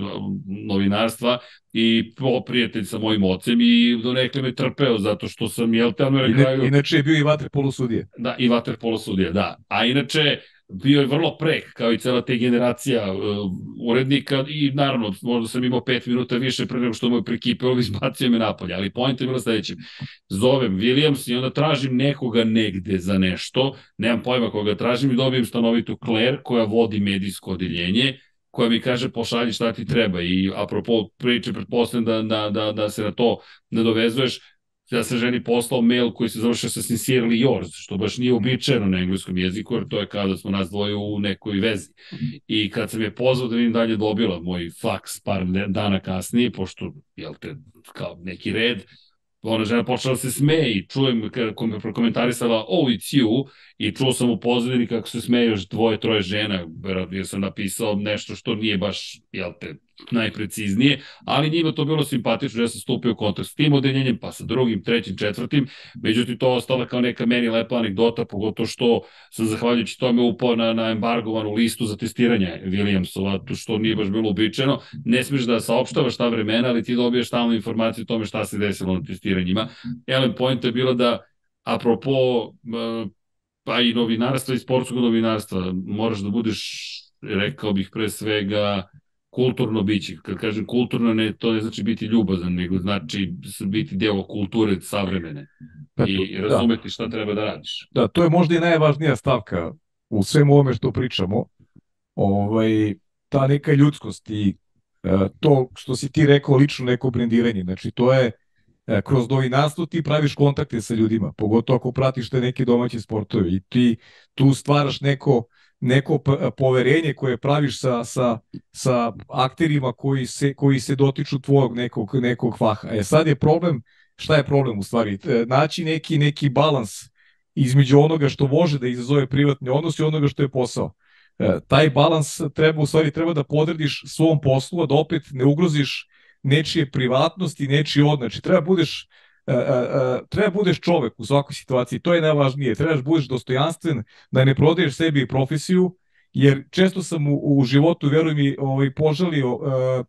novinarstva i prijatelj sa mojim ocem i do nekle me trpeo zato što sam, jel te, na kraju... Inače je bio i vater polusudije. Da, i vater polusudije, da. A inače, bio je vrlo prek, kao i cela te generacija uh, urednika i naravno, možda sam imao pet minuta više pre nego što mu je prekipeo, izbacio me napolje, ali pojent je bilo sledeće. Zovem Williams i onda tražim nekoga negde za nešto, nemam pojma koga tražim i dobijem stanovitu Claire koja vodi medijsko odeljenje, koja mi kaže pošalji šta ti treba i apropo priče pretpostavljam da, da, da, da se na to nadovezuješ, ja sam ženi poslao mail koji se završio sa sincerely yours, što baš nije običajeno na engleskom jeziku, jer to je kada smo nas dvoje u nekoj vezi. I kad sam je pozvao da vidim dalje dobila moj faks par dana kasnije, pošto, jel te, kao neki red, ona žena počela da se smeje i čujem kako me prokomentarisala, oh, it's you, i čuo sam u pozadini kako se smeje još dvoje, troje žena, jer sam napisao nešto što nije baš, jel te, najpreciznije, ali njima to bilo simpatično, ja sam stupio u kontakt s tim odeljenjem, pa sa drugim, trećim, četvrtim, međutim to ostala kao neka meni lepa anegdota, pogotovo što sam zahvaljujući tome upao na, na embargovanu listu za testiranje Williamsova, što nije baš bilo uobičajeno, ne smiješ da saopštavaš ta vremena, ali ti dobiješ stalnu informaciju o tome šta se desilo na testiranjima. Ellen Point je bila da, apropo pa i novinarstva i sportskog novinarstva, moraš da budeš, rekao bih pre svega, kulturno biće. Kad kažem kulturno, ne, to ne znači biti ljubazan, nego znači biti deo kulture savremene i da. razumeti da. šta treba da radiš. Da, to je možda i najvažnija stavka u svemu ovome što pričamo. Ovaj, ta neka ljudskost i e, to što si ti rekao lično neko brendiranje. Znači, to je kroz novinarstvo ti praviš kontakte sa ljudima, pogotovo ako pratiš te neke domaće sportove i ti tu stvaraš neko neko poverenje koje praviš sa, sa, sa akterima koji se, koji se dotiču tvojeg nekog, nekog faha. E sad je problem, šta je problem u stvari? E, naći neki, neki balans između onoga što može da izazove privatni odnos i onoga što je posao. E, taj balans treba u stvari treba da podrediš svom poslu, a da opet ne ugroziš nečije privatnosti nečiji odnos. Znači, treba budeš E, e, e, treba budeš čovek u svakoj situaciji, to je najvažnije, trebaš budeš dostojanstven, da ne prodaješ sebi i profesiju, jer često sam u, u životu, veruj mi, ovaj, požalio, uh,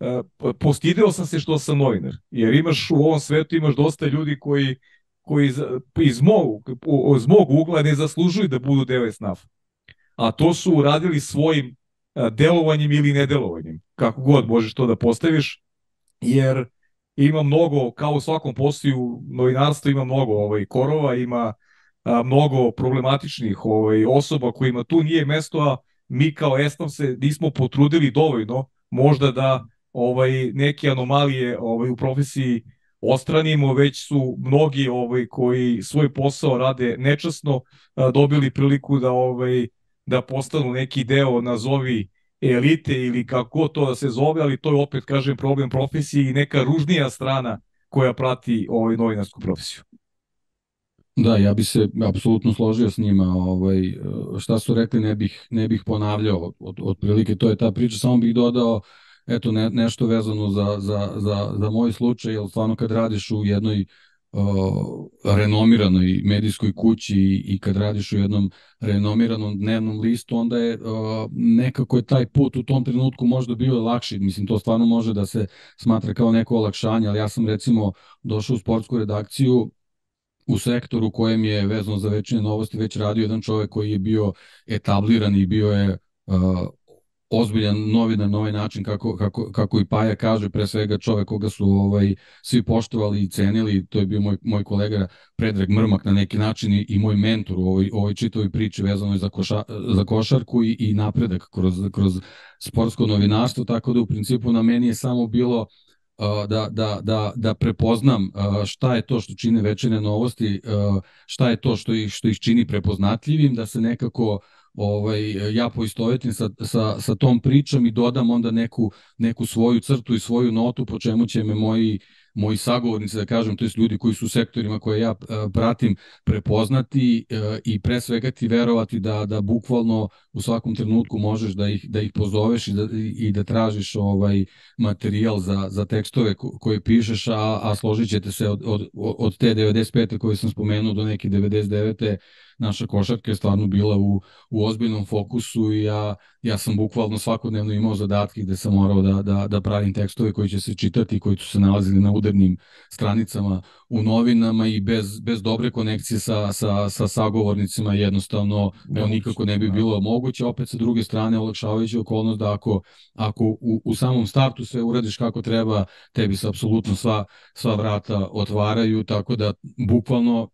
uh, postideo sam se što sam novinar, jer imaš u ovom svetu imaš dosta ljudi koji, koji iz mog, iz mog ugla ne zaslužuju da budu deo SNAF. A to su uradili svojim delovanjem ili nedelovanjem, kako god možeš to da postaviš, jer ima mnogo, kao u svakom poslu novinarstva ima mnogo ovaj, korova, ima a, mnogo problematičnih ovaj, osoba kojima tu nije mesto, a mi kao Estam se nismo potrudili dovoljno možda da ovaj neke anomalije ovaj u profesiji ostranimo, već su mnogi ovaj koji svoj posao rade nečasno a, dobili priliku da ovaj da postanu neki deo nazovi elite ili kako to da se zove, ali to je opet, kažem, problem profesije i neka ružnija strana koja prati ovaj novinarsku profesiju. Da, ja bi se apsolutno složio s njima, ovaj, šta su rekli ne bih, ne bih ponavljao, od, otprilike to je ta priča, samo bih dodao eto ne, nešto vezano za, za, za, za moj slučaj, jer stvarno kad radiš u jednoj uh, renomiranoj medijskoj kući i kad radiš u jednom renomiranom dnevnom listu, onda je nekako je taj put u tom trenutku možda bio lakši. Mislim, to stvarno može da se smatra kao neko olakšanje, ali ja sam recimo došao u sportsku redakciju u sektoru kojem je vezano za večne novosti već radio jedan čovek koji je bio etabliran i bio je ozbiljan novinar na ovaj način kako, kako, kako i Paja kaže, pre svega čovek koga su ovaj, svi poštovali i cenili, to je bio moj, moj kolega Predrag Mrmak na neki način i, i moj mentor u ovoj, ovoj čitovi priči vezano za, koša, za košarku i, i napredak kroz, kroz sportsko novinarstvo, tako da u principu na meni je samo bilo da, da, da, da prepoznam šta je to što čine večerne novosti, šta je to što ih, što ih čini prepoznatljivim, da se nekako ovaj, ja poistovetim sa, sa, sa tom pričom i dodam onda neku, neku svoju crtu i svoju notu po čemu će me moji moji sagovornici, da kažem, to je ljudi koji su u sektorima koje ja e, pratim, prepoznati e, i pre svega ti verovati da, da bukvalno u svakom trenutku možeš da ih, da ih pozoveš i da, i da tražiš ovaj materijal za, za tekstove koje pišeš, a, a složit ćete se od, od, od te 95. koje sam spomenuo do neke 99 naša košarka je stvarno bila u, u ozbiljnom fokusu i ja, ja sam bukvalno svakodnevno imao zadatke gde sam morao da, da, da pravim tekstove koji će se čitati, koji su se nalazili na udarnim stranicama u novinama i bez, bez dobre konekcije sa, sa, sa sagovornicima jednostavno to nikako ne bi da. bilo moguće. Opet sa druge strane olakšavajući okolnost da ako, ako u, u samom startu sve uradiš kako treba, tebi se apsolutno sva, sva vrata otvaraju, tako da bukvalno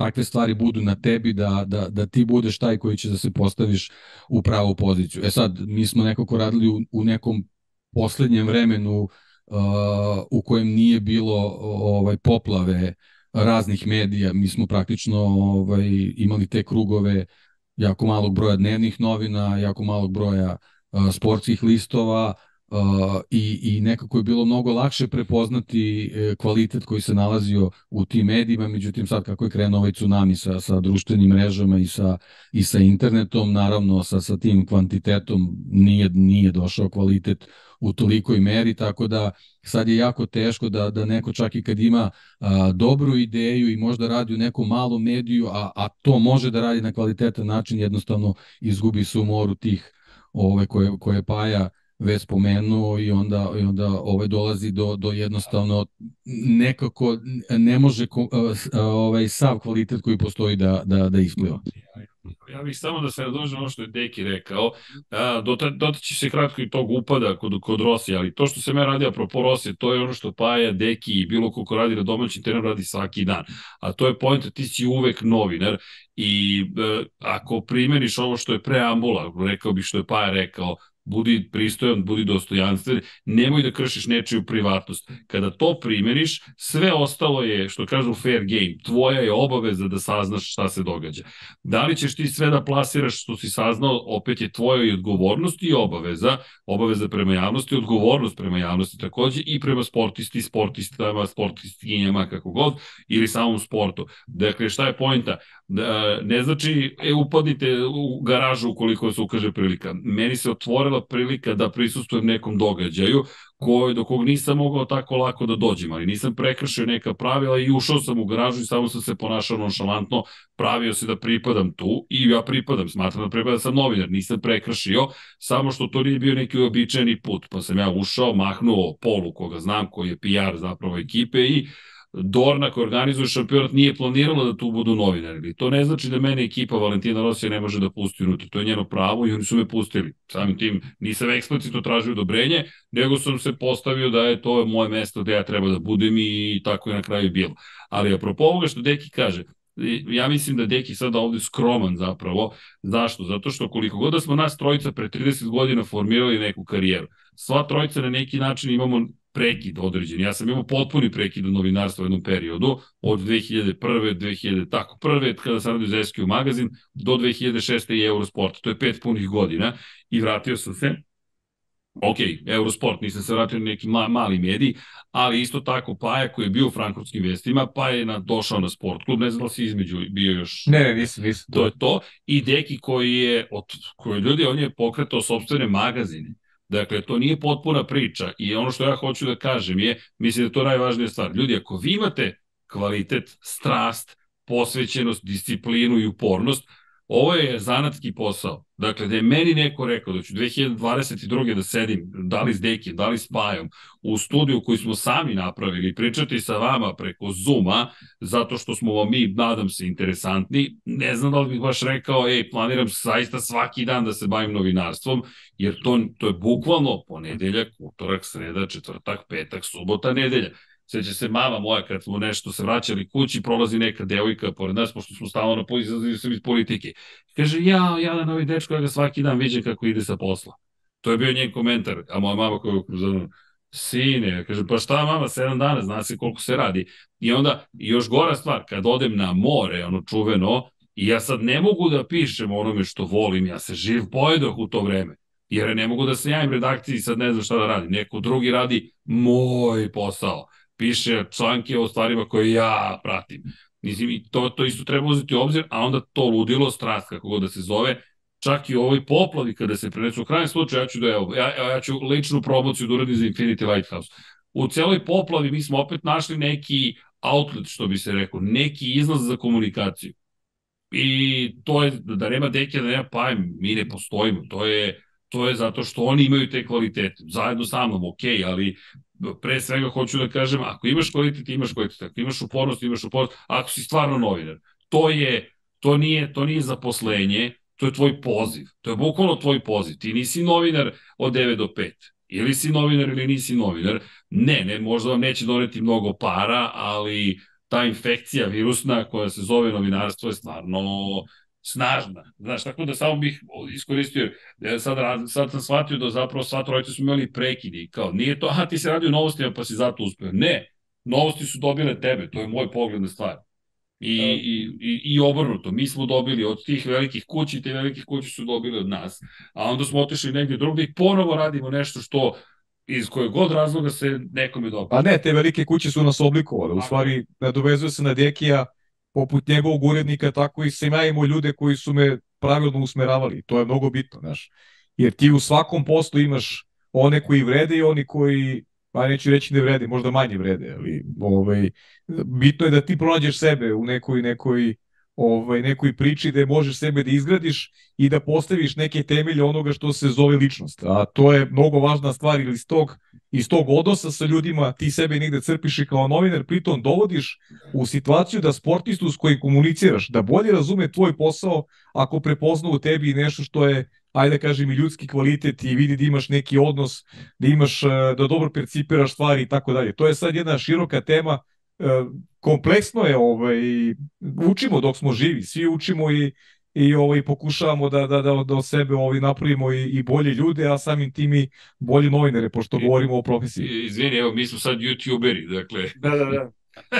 takve stvari budu na tebi, da, da, da ti budeš taj koji će da se postaviš u pravu poziciju. E sad, mi smo nekako radili u, u nekom poslednjem vremenu uh, u kojem nije bilo ovaj poplave raznih medija, mi smo praktično ovaj, imali te krugove jako malog broja dnevnih novina, jako malog broja uh, sportskih listova, uh, i, i nekako je bilo mnogo lakše prepoznati e, kvalitet koji se nalazio u tim medijima, međutim sad kako je krenuo ovaj tsunami sa, sa društvenim mrežama i sa, i sa internetom, naravno sa, sa tim kvantitetom nije, nije došao kvalitet u tolikoj meri, tako da sad je jako teško da, da neko čak i kad ima a, dobru ideju i možda radi u neku malu mediju, a, a to može da radi na kvalitetan način, jednostavno izgubi se u moru tih ove koje, koje Paja već spomenuo i onda, i onda ovaj dolazi do, do jednostavno nekako ne može ovaj sav kvalitet koji postoji da, da, da ispliva. Ja bih samo da se nadožem ono što je Deki rekao, a, dotaći se kratko i tog upada kod, kod Rosije, ali to što se me radi apropo Rosije, to je ono što Paja, Deki i bilo ko ko radi na domaćem terenu radi svaki dan. A to je point, ti si uvek novinar i e, ako primeniš ovo što je preambula, rekao bih što je Paja rekao, budi pristojan, budi dostojanstven, nemoj da kršiš nečiju privatnost. Kada to primeniš, sve ostalo je, što kažu fair game, tvoja je obaveza da saznaš šta se događa. Da li ćeš ti sve da plasiraš što si saznao, opet je tvoja i odgovornost i obaveza, obaveza prema javnosti, odgovornost prema javnosti takođe i prema sportisti, sportistama, sportistinjama, kako god, ili samom sportu. Dakle, šta je pojenta? Da, ne znači, e, upadite u garažu ukoliko se ukaže prilika. Meni se otvorila prilika da prisustujem nekom događaju koji, do kog nisam mogao tako lako da dođem, ali nisam prekršio neka pravila i ušao sam u garažu i samo sam se ponašao nonšalantno, pravio se da pripadam tu i ja pripadam, smatram da pripadam da sam novinar, nisam prekršio, samo što to nije bio neki običajni put, pa sam ja ušao, mahnuo polu koga znam, koji je PR zapravo ekipe i Dorna koja organizuje šampionat nije planirala da tu budu novinari. To ne znači da mene ekipa Valentina Rosija ne može da pusti unutra. To je njeno pravo i oni su me pustili. Samim tim nisam eksplicitno tražio odobrenje, nego sam se postavio da je to moje mesto gde ja treba da budem i tako je na kraju bilo. Ali apropo ovoga što Deki kaže, ja mislim da Deki sada ovde skroman zapravo. Zašto? Zato što koliko god da smo nas trojica pre 30 godina formirali neku karijeru, sva trojica na neki način imamo prekid određen. Ja sam imao potpuni prekid u novinarstvu u jednom periodu, od 2001. 2000, tako, prve kada sam radio za SQ magazin, do 2006. i Eurosport. To je pet punih godina i vratio sam se ok, Eurosport, nisam se vratio na neki ma, mali medij, ali isto tako Paja koji je bio u frankfurtskim vestima, pa je na, došao na sport klub, ne znam da si između bio još... Ne, ne, nisam, nisam. To je to. I Deki koji je, od, koji ljudi, on je pokretao sobstvene magazine. Dakle, to nije potpuna priča i ono što ja hoću da kažem je, mislim da je to najvažnija stvar. Ljudi, ako vi imate kvalitet, strast, posvećenost, disciplinu i upornost, Ovo je zanatski posao. Dakle, da je meni neko rekao da ću 2022. da sedim, da li s Dekim, da li s Pajom, u studiju koji smo sami napravili, pričati sa vama preko Zuma, zato što smo vam mi, nadam se, interesantni, ne znam da li bih baš rekao, ej, planiram zaista svaki dan da se bavim novinarstvom, jer to, to je bukvalno ponedeljak, utorak, sreda, četvrtak, petak, subota, nedelja. Seća se mama moja kad smo nešto se vraćali kući, prolazi neka devojka pored nas, pošto smo stalno na sam iz politike. Kaže, ja, ja na novi dečko, ja ga svaki dan viđem kako ide sa posla. To je bio njen komentar, a moja mama koja je okružena, sine, kaže, pa šta mama, sedam dana, zna se koliko se radi. I onda, još gora stvar, kad odem na more, ono čuveno, i ja sad ne mogu da pišem onome što volim, ja se živ pojedoh u to vreme. Jer ne mogu da se javim redakciji i sad ne znam šta da radi. Neko drugi radi moj posao piše članke o stvarima koje ja pratim. Mislim, i to, to isto treba uzeti u obzir, a onda to ludilo, strast, kako god da se zove, čak i u ovoj poplavi kada se prenesu u krajem slučaju, ja ću, da, evo, ja, ja ću ličnu promociju da uradim za Infinity Lighthouse. U celoj poplavi mi smo opet našli neki outlet, što bi se rekao, neki izlaz za komunikaciju. I to je, da nema deke, da nema pajem, mi ne postojimo. To je, to je zato što oni imaju te kvalitete. Zajedno sa mnom, ok, ali pre svega hoću da kažem, ako imaš kvalitet, imaš kvalitet, ako imaš upornost, imaš upornost, ako si stvarno novinar. To je, to nije, to nije zaposlenje, to je tvoj poziv. To je bukvalno tvoj poziv. Ti nisi novinar od 9 do 5. Ili si novinar ili nisi novinar. Ne, ne, možda vam neće doneti mnogo para, ali ta infekcija virusna koja se zove novinarstvo je stvarno snažna. Znaš, tako da samo bih iskoristio, sad, sad sam shvatio da zapravo sva trojica su imali prekidi, kao nije to, aha ti se radi u novostima pa si zato uspeo. Ne, novosti su dobile tebe, to je moj pogled na stvar. I, i, i, i obrnuto, mi smo dobili od tih velikih kući, te velikih kući su dobili od nas, a onda smo otišli negdje drugde i ponovo radimo nešto što iz kojeg god razloga se nekome dopada. A ne, te velike kuće su nas oblikovale. U stvari, nadovezuje se na Dekija, poput njegovog urednika, tako i sam ja imao ljude koji su me pravilno usmeravali. To je mnogo bitno, znaš. Jer ti u svakom poslu imaš one koji vrede i oni koji, pa neću reći ne vrede, možda manje vrede, ali ovaj, bitno je da ti pronađeš sebe u nekoj, nekoj ovaj, nekoj priči da možeš sebe da izgradiš i da postaviš neke temelje onoga što se zove ličnost. A to je mnogo važna stvar ili iz tog, iz tog odnosa sa ljudima ti sebe negde crpiš i kao novinar pritom dovodiš u situaciju da sportistu s kojim komuniciraš, da bolje razume tvoj posao ako prepozna u tebi nešto što je ajde da kažem i ljudski kvalitet i vidi da imaš neki odnos, da imaš, da dobro percipiraš stvari i tako dalje. To je sad jedna široka tema kompleksno je, ovaj, učimo dok smo živi, svi učimo i, i ovaj, pokušavamo da, da, da, da sebe ovaj, napravimo i, i bolje ljude, a samim tim i bolje novinare, pošto I, govorimo o profesiji. Izvini, evo, mi smo sad youtuberi, dakle... Da, da, da.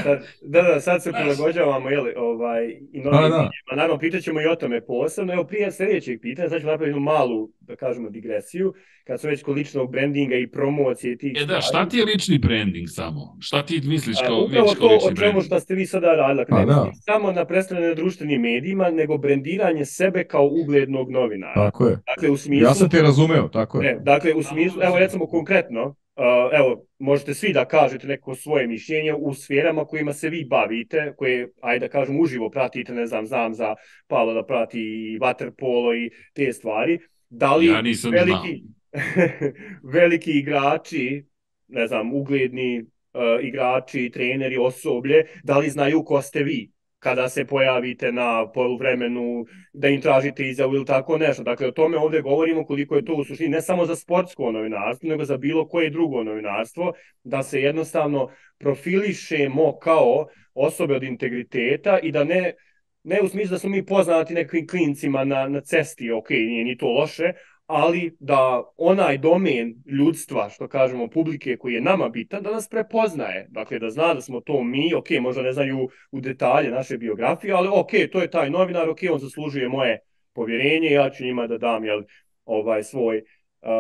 Sad, da, da, sad se prilagođavamo, jeli, ovaj, i novim da, da. Naravno, pitat ćemo i o tome posebno. Evo, prije sljedećeg pitanja, sad ću napraviti jednu malu, da kažemo, digresiju, kad su već kod ličnog brandinga i promocije tih E da, šta ti je lični branding samo? Šta ti misliš kao, A, upravo to o čemu što ste vi sada radili. Dakle, ne da. samo na predstavljanje na društvenim medijima, nego brendiranje sebe kao uglednog novinara. Tako je. Dakle, u smislu... Ja sam te razumeo, tako je. Ne, dakle, u smislu, evo recimo konkretno, evo, možete svi da kažete neko svoje mišljenje u sferama kojima se vi bavite, koje, ajde da kažem, uživo pratite, ne znam, znam za Pavla da prati i waterpolo i te stvari. Da li ja nisam veliki, (laughs) veliki igrači, ne znam, ugledni uh, igrači, treneri, osoblje, da li znaju ko ste vi? Kada se pojavite na poluvremenu, da im tražite izavu ili tako nešto. Dakle, o tome ovde govorimo koliko je to u suštini ne samo za sportsko novinarstvo, nego za bilo koje drugo novinarstvo, da se jednostavno profilišemo kao osobe od integriteta i da ne ne u smislu da smo mi poznati nekim klincima na, na cesti, ok, nije ni to loše, ali da onaj domen ljudstva, što kažemo, publike koji je nama bitan, da nas prepoznaje. Dakle, da zna da smo to mi, ok, možda ne znaju u detalje naše biografije, ali ok, to je taj novinar, ok, on zaslužuje moje povjerenje, ja ću njima da dam jel, ovaj svoj uh,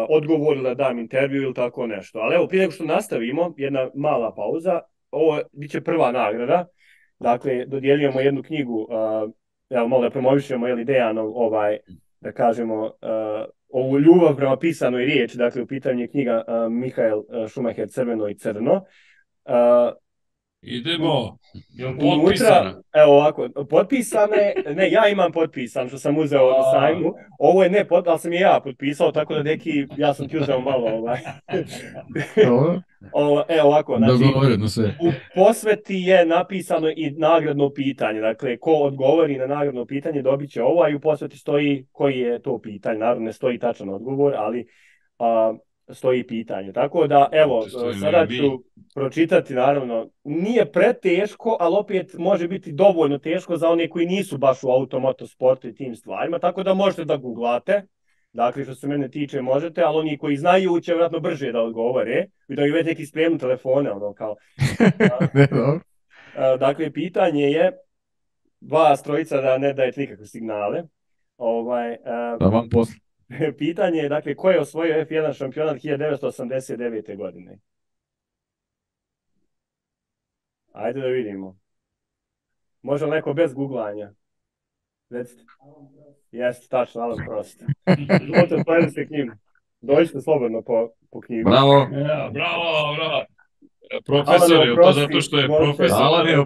odgovor ili da dam intervju ili tako nešto. Ali evo, prije nego što nastavimo, jedna mala pauza, ovo bit će prva nagrada, dakle, dodjeljujemo jednu knjigu, uh, evo, malo da promovišemo, jel, Dejanov, ovaj, da kažemo, uh, ovu ljubav prema pisanoj riječi, dakle u pitanju knjiga uh, Mihael Šumacher Crveno i Crno. Uh, Idemo, je potpisana? Evo ovako, potpisana je, ne, ja imam potpisan što sam uzeo na sajmu, ovo je ne, pot, ali sam je ja potpisao, tako da neki, ja sam ti uzeo malo ovaj. Ovo, evo ovako, znači, Dogovoreno sve. u posveti je napisano i nagradno pitanje, dakle, ko odgovori na nagradno pitanje dobit će ovo, a i u posveti stoji koji je to pitanje, naravno ne stoji tačan odgovor, ali a, stoji pitanje. Tako da, evo, sada ću pročitati, naravno, nije preteško, ali opet može biti dovoljno teško za one koji nisu baš u automotosportu i tim stvarima, tako da možete da googlate, dakle, što se mene tiče, možete, ali oni koji znaju će vjerojatno brže da odgovore, i da već neki spremnu telefone, ono, kao. (laughs) dakle, pitanje je, dva strojica da ne dajete nikakve signale. Ovaj, da vam posle. (laughs) Pitanje je, dakle, ko je osvojio F1 šampionat 1989. godine? Ajde da vidimo. Može li neko bez googlanja? Recite. Jeste, tačno, Alan Prost. Izvolite, otvorite knjigu. Dođite slobodno po, po knjigu. Bravo. Ja, bravo, bravo. Profesor je to zato što je profesor. Alan je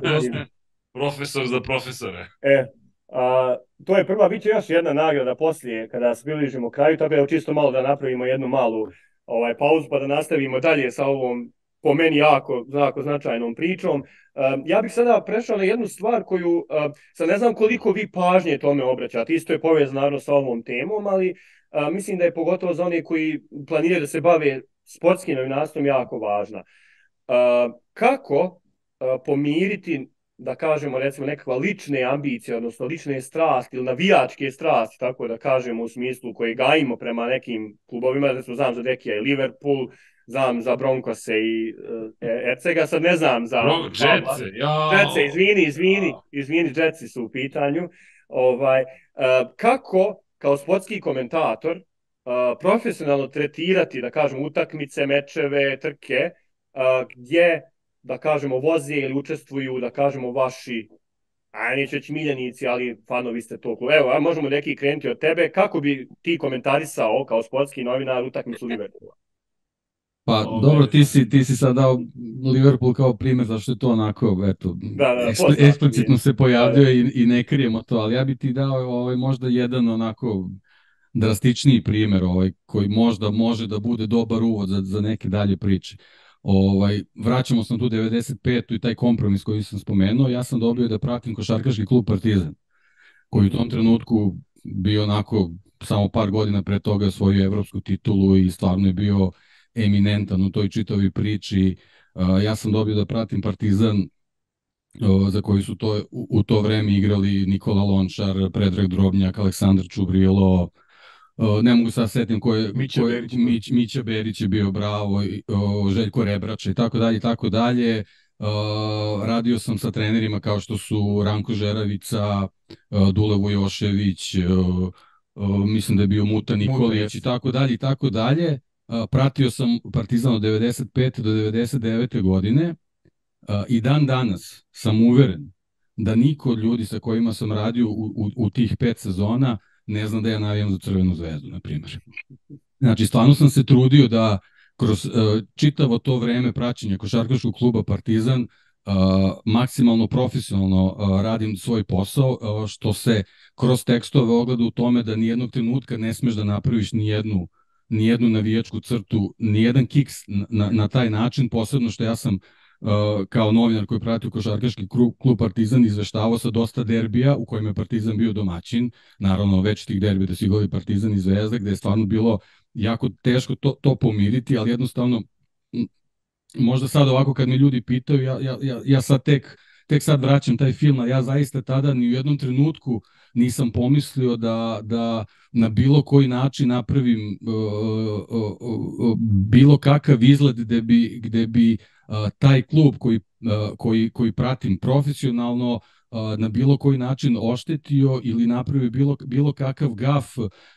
profesor za profesore. E, a, to je prva, bit još jedna nagrada poslije kada se bližimo kraju, tako da čisto malo da napravimo jednu malu ovaj pauzu pa da nastavimo dalje sa ovom po meni jako, jako značajnom pričom. Ja bih sada prešao na jednu stvar koju, sad ne znam koliko vi pažnje tome obraćate, isto je povezano naravno sa ovom temom, ali mislim da je pogotovo za one koji planiraju da se bave sportskim novinarstvom jako važna. Kako pomiriti da kažemo recimo nekakva lične ambicije, odnosno lične strasti ili navijačke strasti, tako da kažemo u smislu koje gajimo prema nekim klubovima, recimo znam za Dekija i Liverpool, znam za Broncose i uh, Ercega, sad ne znam za... Bro, Jetsi, ja. Jetsi, izvini, izvini, izvini, Jetsi su u pitanju. Ovaj, uh, kako kao sportski komentator profesionalno tretirati, da kažemo, utakmice, mečeve, trke, gdje, da kažemo, voze ili učestvuju, da kažemo, vaši a neću reći miljenici, ali fanovi ste to klubu. Evo, a možemo neki krenuti od tebe. Kako bi ti komentarisao kao sportski novinar utakmicu Liverpoola? Pa Ove, dobro, ti si, ti si sad dao Liverpool kao primjer zašto je to onako, eto, da, da, ekspl, eksplicitno se pojavljuje da, da. i, i ne krijemo to, ali ja bi ti dao ovaj, možda jedan onako drastičniji primjer ovaj, koji možda može da bude dobar uvod za, za neke dalje priče. Ovaj, vraćamo se na tu 95. i taj kompromis koji sam spomenuo, ja sam dobio da pratim košarkaški klub Partizan, koji u tom trenutku bio onako samo par godina pre toga svoju evropsku titulu i stvarno je bio eminentan u toj čitavi priči. Ja sam dobio da pratim Partizan za koji su to, u to vreme igrali Nikola Lončar, Predrag Drobnjak, Aleksandar Čubrilo, ne mogu sad setim ko je Mića ko, Berić, Mić, Mića Berić je bio bravo, o, Željko Rebrač i tako dalje i tako dalje. Uh, radio sam sa trenerima kao što su Ranko Žeravica, uh, Dule Vojošević, uh, uh, mislim da je bio Muta Nikolić i tako dalje i tako dalje. Uh, pratio sam Partizan od 95. do 99. godine uh, i dan danas sam uveren da niko od ljudi sa kojima sam radio u, u, u tih pet sezona ne znam da ja navijam za Crvenu zvezdu, na primjer. Znači, stvarno sam se trudio da kroz uh, čitavo to vreme praćenja košarkaškog kluba Partizan uh, maksimalno profesionalno uh, radim svoj posao, uh, što se kroz tekstove ogleda u tome da nijednog trenutka ne smeš da napraviš ni jednu ni jednu navijačku crtu, ni jedan kiks na, na taj način, posebno što ja sam Uh, kao novinar koji pratio košarkaški klub, klub Partizan izveštavao sa dosta derbija u kojima je Partizan bio domaćin, naravno već tih derbija da su igrali Partizan i Zvezda, gde je stvarno bilo jako teško to, to pomiriti, ali jednostavno možda sad ovako kad me ljudi pitaju, ja, ja, ja, ja sad tek, tek sad vraćam taj film, a ja zaista tada ni u jednom trenutku nisam pomislio da, da na bilo koji način napravim uh, uh, uh, bilo kakav izgled gde bi, gde bi taj klub koji, koji, koji pratim profesionalno na bilo koji način oštetio ili napravio bilo, bilo kakav gaf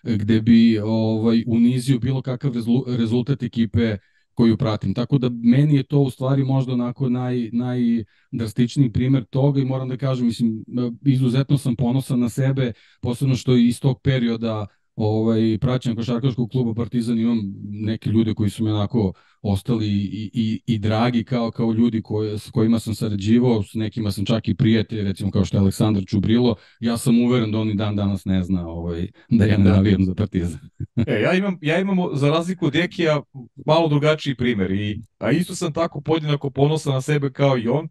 gde bi ovaj unizio bilo kakav rezultat ekipe koju pratim. Tako da meni je to u stvari možda onako naj, najdrastičniji primer toga i moram da kažem, mislim, izuzetno sam ponosan na sebe, posebno što iz tog perioda ovaj, praćenja košarkaškog kluba Partizan imam neke ljude koji su mi onako ostali i, i, i dragi kao kao ljudi koje, s kojima sam sarađivao, s nekima sam čak i prijatelj, recimo kao što je Aleksandar Čubrilo, ja sam uveren da oni dan danas ne zna ovaj, da ja ne da. navijam za Partizan. e, ja imam, ja imam za razliku od Dekija malo drugačiji primer, i, a isto sam tako podjednako ponosan na sebe kao i on,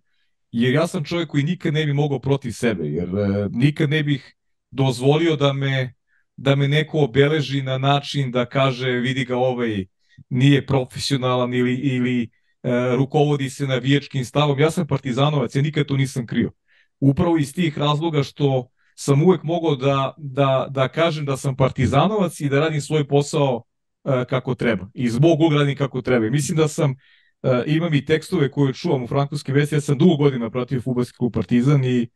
jer ja sam čovjek koji nikad ne bi mogao protiv sebe, jer e, nikad ne bih dozvolio da me da me neko obeleži na način da kaže vidi ga ovaj nije profesionalan ili, ili e, rukovodi se navijačkim stavom. Ja sam partizanovac, ja nikad to nisam krio. Upravo iz tih razloga što sam uvek mogao da, da, da kažem da sam partizanovac i da radim svoj posao e, kako treba. I zbog ugradim kako treba. Mislim da sam, e, imam i tekstove koje čuvam u frankoskim vesti, ja sam dugo godina pratio futbolski klub Partizan i,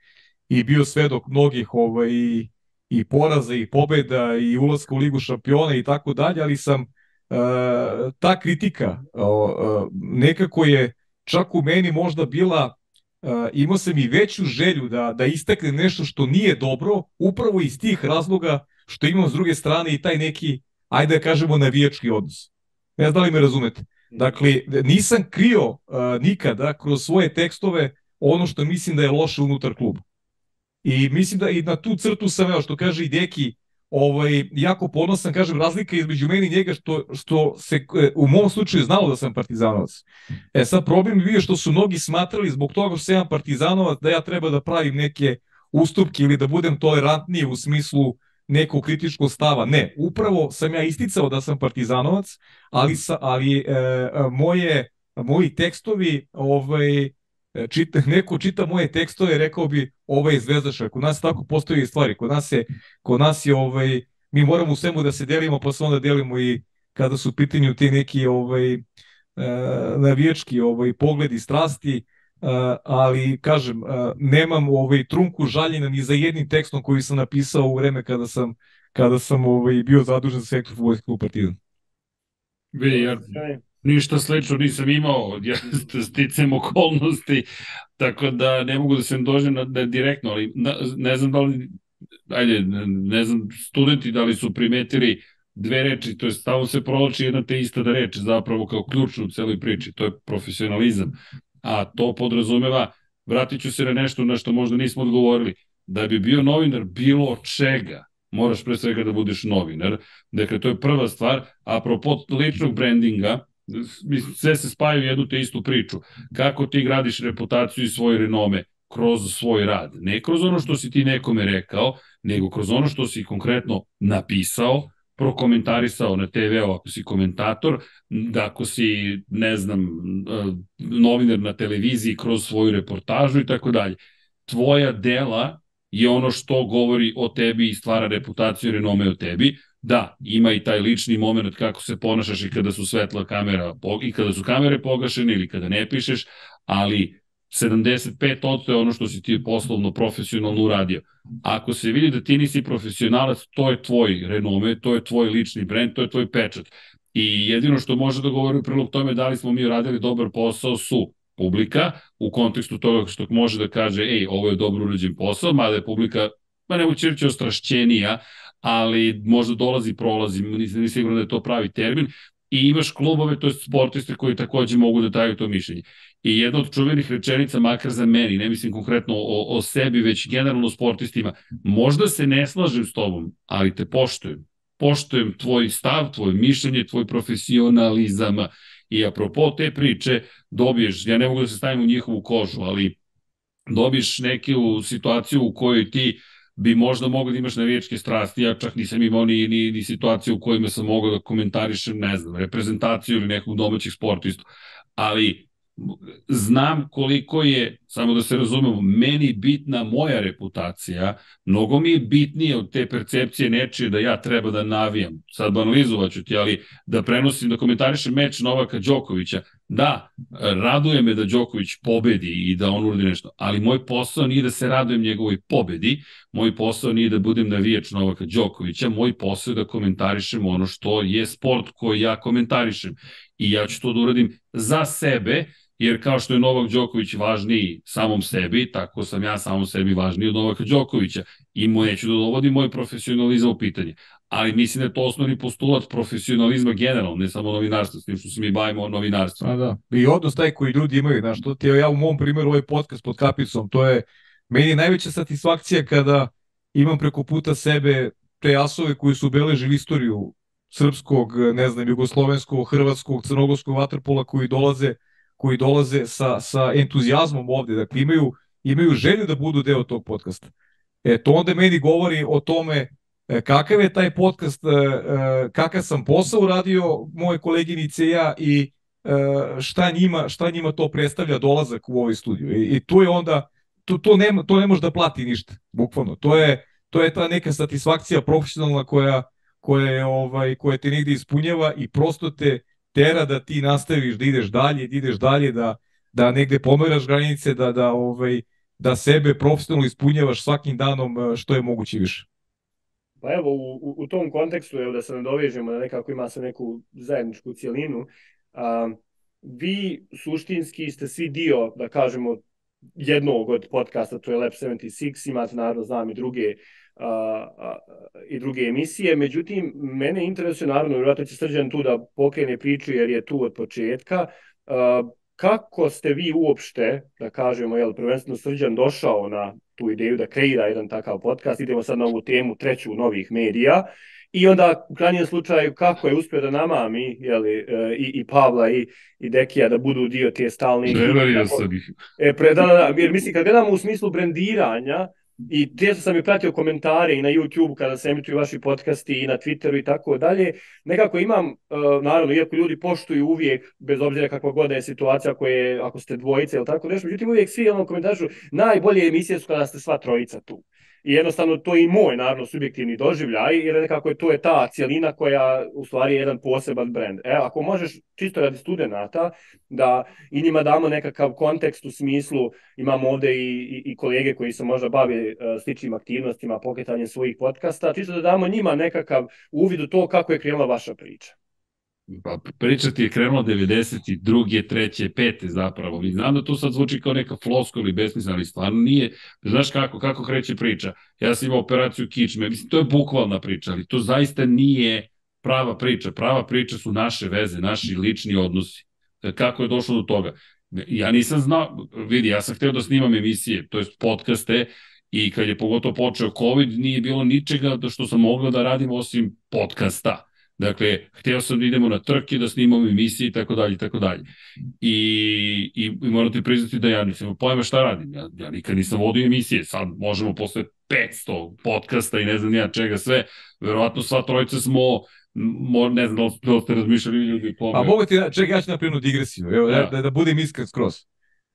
i bio svedok mnogih ovaj, i poraza i pobeda i ulaska u ligu šampiona i tako dalje, ali sam uh, ta kritika uh, nekako je čak u meni možda bila uh, imao sam i veću želju da, da istakne nešto što nije dobro, upravo iz tih razloga što imam s druge strane i taj neki, ajde da kažemo, navijački odnos. Ne znam da li me razumete. Dakle, nisam krio uh, nikada kroz svoje tekstove ono što mislim da je loše unutar kluba. I mislim da i na tu crtu sam, evo što kaže i Deki, ovaj, jako ponosan, kažem, razlika između meni i njega što, što se e, u mom slučaju znalo da sam partizanovac. E sad problem je bio što su mnogi smatrali zbog toga što sam partizanovac da ja treba da pravim neke ustupke ili da budem tolerantniji u smislu nekog kritičkog stava. Ne, upravo sam ja isticao da sam partizanovac, ali, sa, ali e, moje, moji tekstovi ovaj, E, čita, neko čita moje tekstove, rekao bi ovaj je zvezdaša. Kod nas tako postoji stvari. Kod nas je, kod nas je ovaj, mi moramo u svemu da se delimo, pa se onda delimo i kada su u pitanju ti neki ovaj, e, navijački ovaj, pogledi, strasti, Uh, ali kažem, uh, nemam ovaj trunku žaljena ni za jednim tekstom koji sam napisao u vreme kada sam kada sam ovaj, bio zadužen za sektor futbolskog kluba Partizan. Vidi, ja ništa slično nisam imao, (laughs) ja sticam okolnosti, tako da ne mogu da se dođem na, na direktno, ali na, ne znam da li, ajde, ne znam, studenti da li su primetili dve reči, to je stavno se prolači jedna te ista da reč, zapravo kao ključnu u celoj priči, to je profesionalizam, a to podrazumeva, vratit ću se na nešto na što možda nismo odgovorili, da bi bio novinar bilo čega, moraš pre svega da budeš novinar. Dakle, to je prva stvar. Apropo ličnog brandinga, sve se spaju u jednu te istu priču. Kako ti gradiš reputaciju i svoje renome? Kroz svoj rad. Ne kroz ono što si ti nekome rekao, nego kroz ono što si konkretno napisao, prokomentarisao na TV-u ako si komentator, da ako si, ne znam, novinar na televiziji kroz svoju reportažu i tako dalje. Tvoja dela je ono što govori o tebi i stvara reputaciju i renome o tebi. Da, ima i taj lični moment kako se ponašaš i kada su svetla kamera i kada su kamere pogašene ili kada ne pišeš, ali 75% je ono što si ti poslovno, profesionalno uradio. Ako se vidi da ti nisi profesionalac, to je tvoj renome, to je tvoj lični brend, to je tvoj pečat. I jedino što može da govori u prilog tome da li smo mi radili dobar posao su publika u kontekstu toga što može da kaže ej, ovo je dobro urađen posao, mada je publika, pa ne moći reći ostrašćenija, ali možda dolazi, prolazi, nisam sigurno da je to pravi termin, i imaš klubove, to je sportiste koji takođe mogu da daju to mišljenje. I jedna od čuvenih rečenica, makar za meni, ne mislim konkretno o, o sebi, već generalno sportistima, možda se ne slažem s tobom, ali te poštujem. Poštujem tvoj stav, tvoje mišljenje, tvoj profesionalizam, I apropo te priče, dobiješ, ja ne mogu da se stavim u njihovu kožu, ali dobiješ neku situaciju u kojoj ti bi možda mogao da imaš navijačke strasti, ja čak nisam imao ni, ni, ni situaciju u kojima sam mogao da komentarišem, ne znam, reprezentaciju ili nekog domaćih sportistu, ali znam koliko je, samo da se razumemo, meni bitna moja reputacija, mnogo mi je bitnije od te percepcije nečije da ja treba da navijam. Sad banalizovaću ti, ali da prenosim, da komentarišem meč Novaka Đokovića, da, raduje me da Đoković pobedi i da on uradi nešto, ali moj posao nije da se radujem njegovoj pobedi, moj posao nije da budem navijač Novaka Đokovića, moj posao je da komentarišem ono što je sport koji ja komentarišem. I ja ću to da uradim za sebe, jer kao što je Novak Đoković važniji samom sebi, tako sam ja samom sebi važniji od Novaka Đokovića i mu neću da dovodim moj profesionalizam u pitanje. Ali mislim da je to osnovni postulat profesionalizma generalno, ne samo novinarstva, s tim što se mi bavimo novinarstvom. A da, i odnos taj koji ljudi imaju, znaš, to ti je ja u mom primjeru ovaj podcast pod kapicom, to je meni najveća satisfakcija kada imam preko puta sebe te asove koji su obeležili istoriju srpskog, ne znam, jugoslovenskog, hrvatskog, crnogorskog vaterpola koji dolaze koji dolaze sa, sa entuzijazmom ovde, dakle imaju, imaju želju da budu deo tog podcasta. E, to onda meni govori o tome e, kakav je taj podcast, e, e, kakav sam posao uradio moje koleginice i ja i šta njima, šta njima to predstavlja dolazak u ovaj studiju. I, i tu je onda, to, to, ne, to ne može da plati ništa, bukvalno. To je, to je ta neka satisfakcija profesionalna koja, koja, je, ovaj, koja te negde ispunjava i prosto te tera da ti nastaviš da ideš dalje, da ideš dalje, da, da negde pomeraš granice, da, da, ovaj, da sebe profesionalno ispunjavaš svakim danom e, što je moguće više. Pa evo, u, u tom kontekstu, evo da se nadovežemo, da nekako ima se neku zajedničku cijelinu, a, vi suštinski ste svi dio, da kažemo, jednog od podcasta, to je Lab 76, imate naravno znam i druge a, i druge emisije. Međutim, mene interesuje, naravno, vjerojatno će Srđan tu da pokrene priču jer je tu od početka. Kako ste vi uopšte, da kažemo, jel, prvenstveno Srđan došao na tu ideju da kreira jedan takav podcast, idemo sad na ovu temu treću novih medija, I onda u krajnjem slučaju kako je uspio da namami jeli, e, i, i Pavla i, i Dekija da budu dio te stalne... Prevario sam ih. E, pre, da, da, da, jer mislim kad gledamo u smislu brendiranja, I često sam i pratio komentare i na YouTube kada se emituju vaši podcasti i na Twitteru i tako dalje. Nekako imam, e, naravno, iako ljudi poštuju uvijek, bez obzira kakva god je situacija, ako, je, ako ste dvojice ili tako nešto, međutim uvijek svi ono komentaršu, najbolje emisije su kada ste sva trojica tu. I jednostavno to je i moj, naravno, subjektivni doživljaj, jer nekako je to je ta cijelina koja u stvari je jedan poseban brend. E, ako možeš čisto radi studenta da i njima damo nekakav kontekst u smislu, imamo ovde i, i, i kolege koji se možda bave uh, sličnim aktivnostima, pokretanjem svojih podcasta, čisto da damo njima nekakav uvid u to kako je krenula vaša priča pa priča ti je krenula 92. 3. 5. zapravo. Vi znam da to sad zvuči kao neka flosko ili besmisla, ali stvarno nije. Znaš kako, kako kreće priča? Ja sam imao operaciju kičme, mislim, to je bukvalna priča, ali to zaista nije prava priča. Prava priča su naše veze, naši lični odnosi. Kako je došlo do toga? Ja nisam znao, vidi, ja sam hteo da snimam emisije, to je podcaste, i kad je pogotovo počeo COVID, nije bilo ničega da što sam mogla da radim osim podcasta Dakle, hteo sam da idemo na trke, da snimamo emisije i tako dalje i tako dalje. I, i, i moram ti priznati da ja nisam pojma šta radim. Ja, ja nikad nisam vodio emisije. Sad možemo posle 500 podcasta i ne znam ja čega sve. Verovatno sva trojica smo mo, ne znam da li ste razmišljali ljudi. Po A mogu ti, da, čekaj, ja ću napraviti digresiju. Evo, da. da, da budem iskren skroz.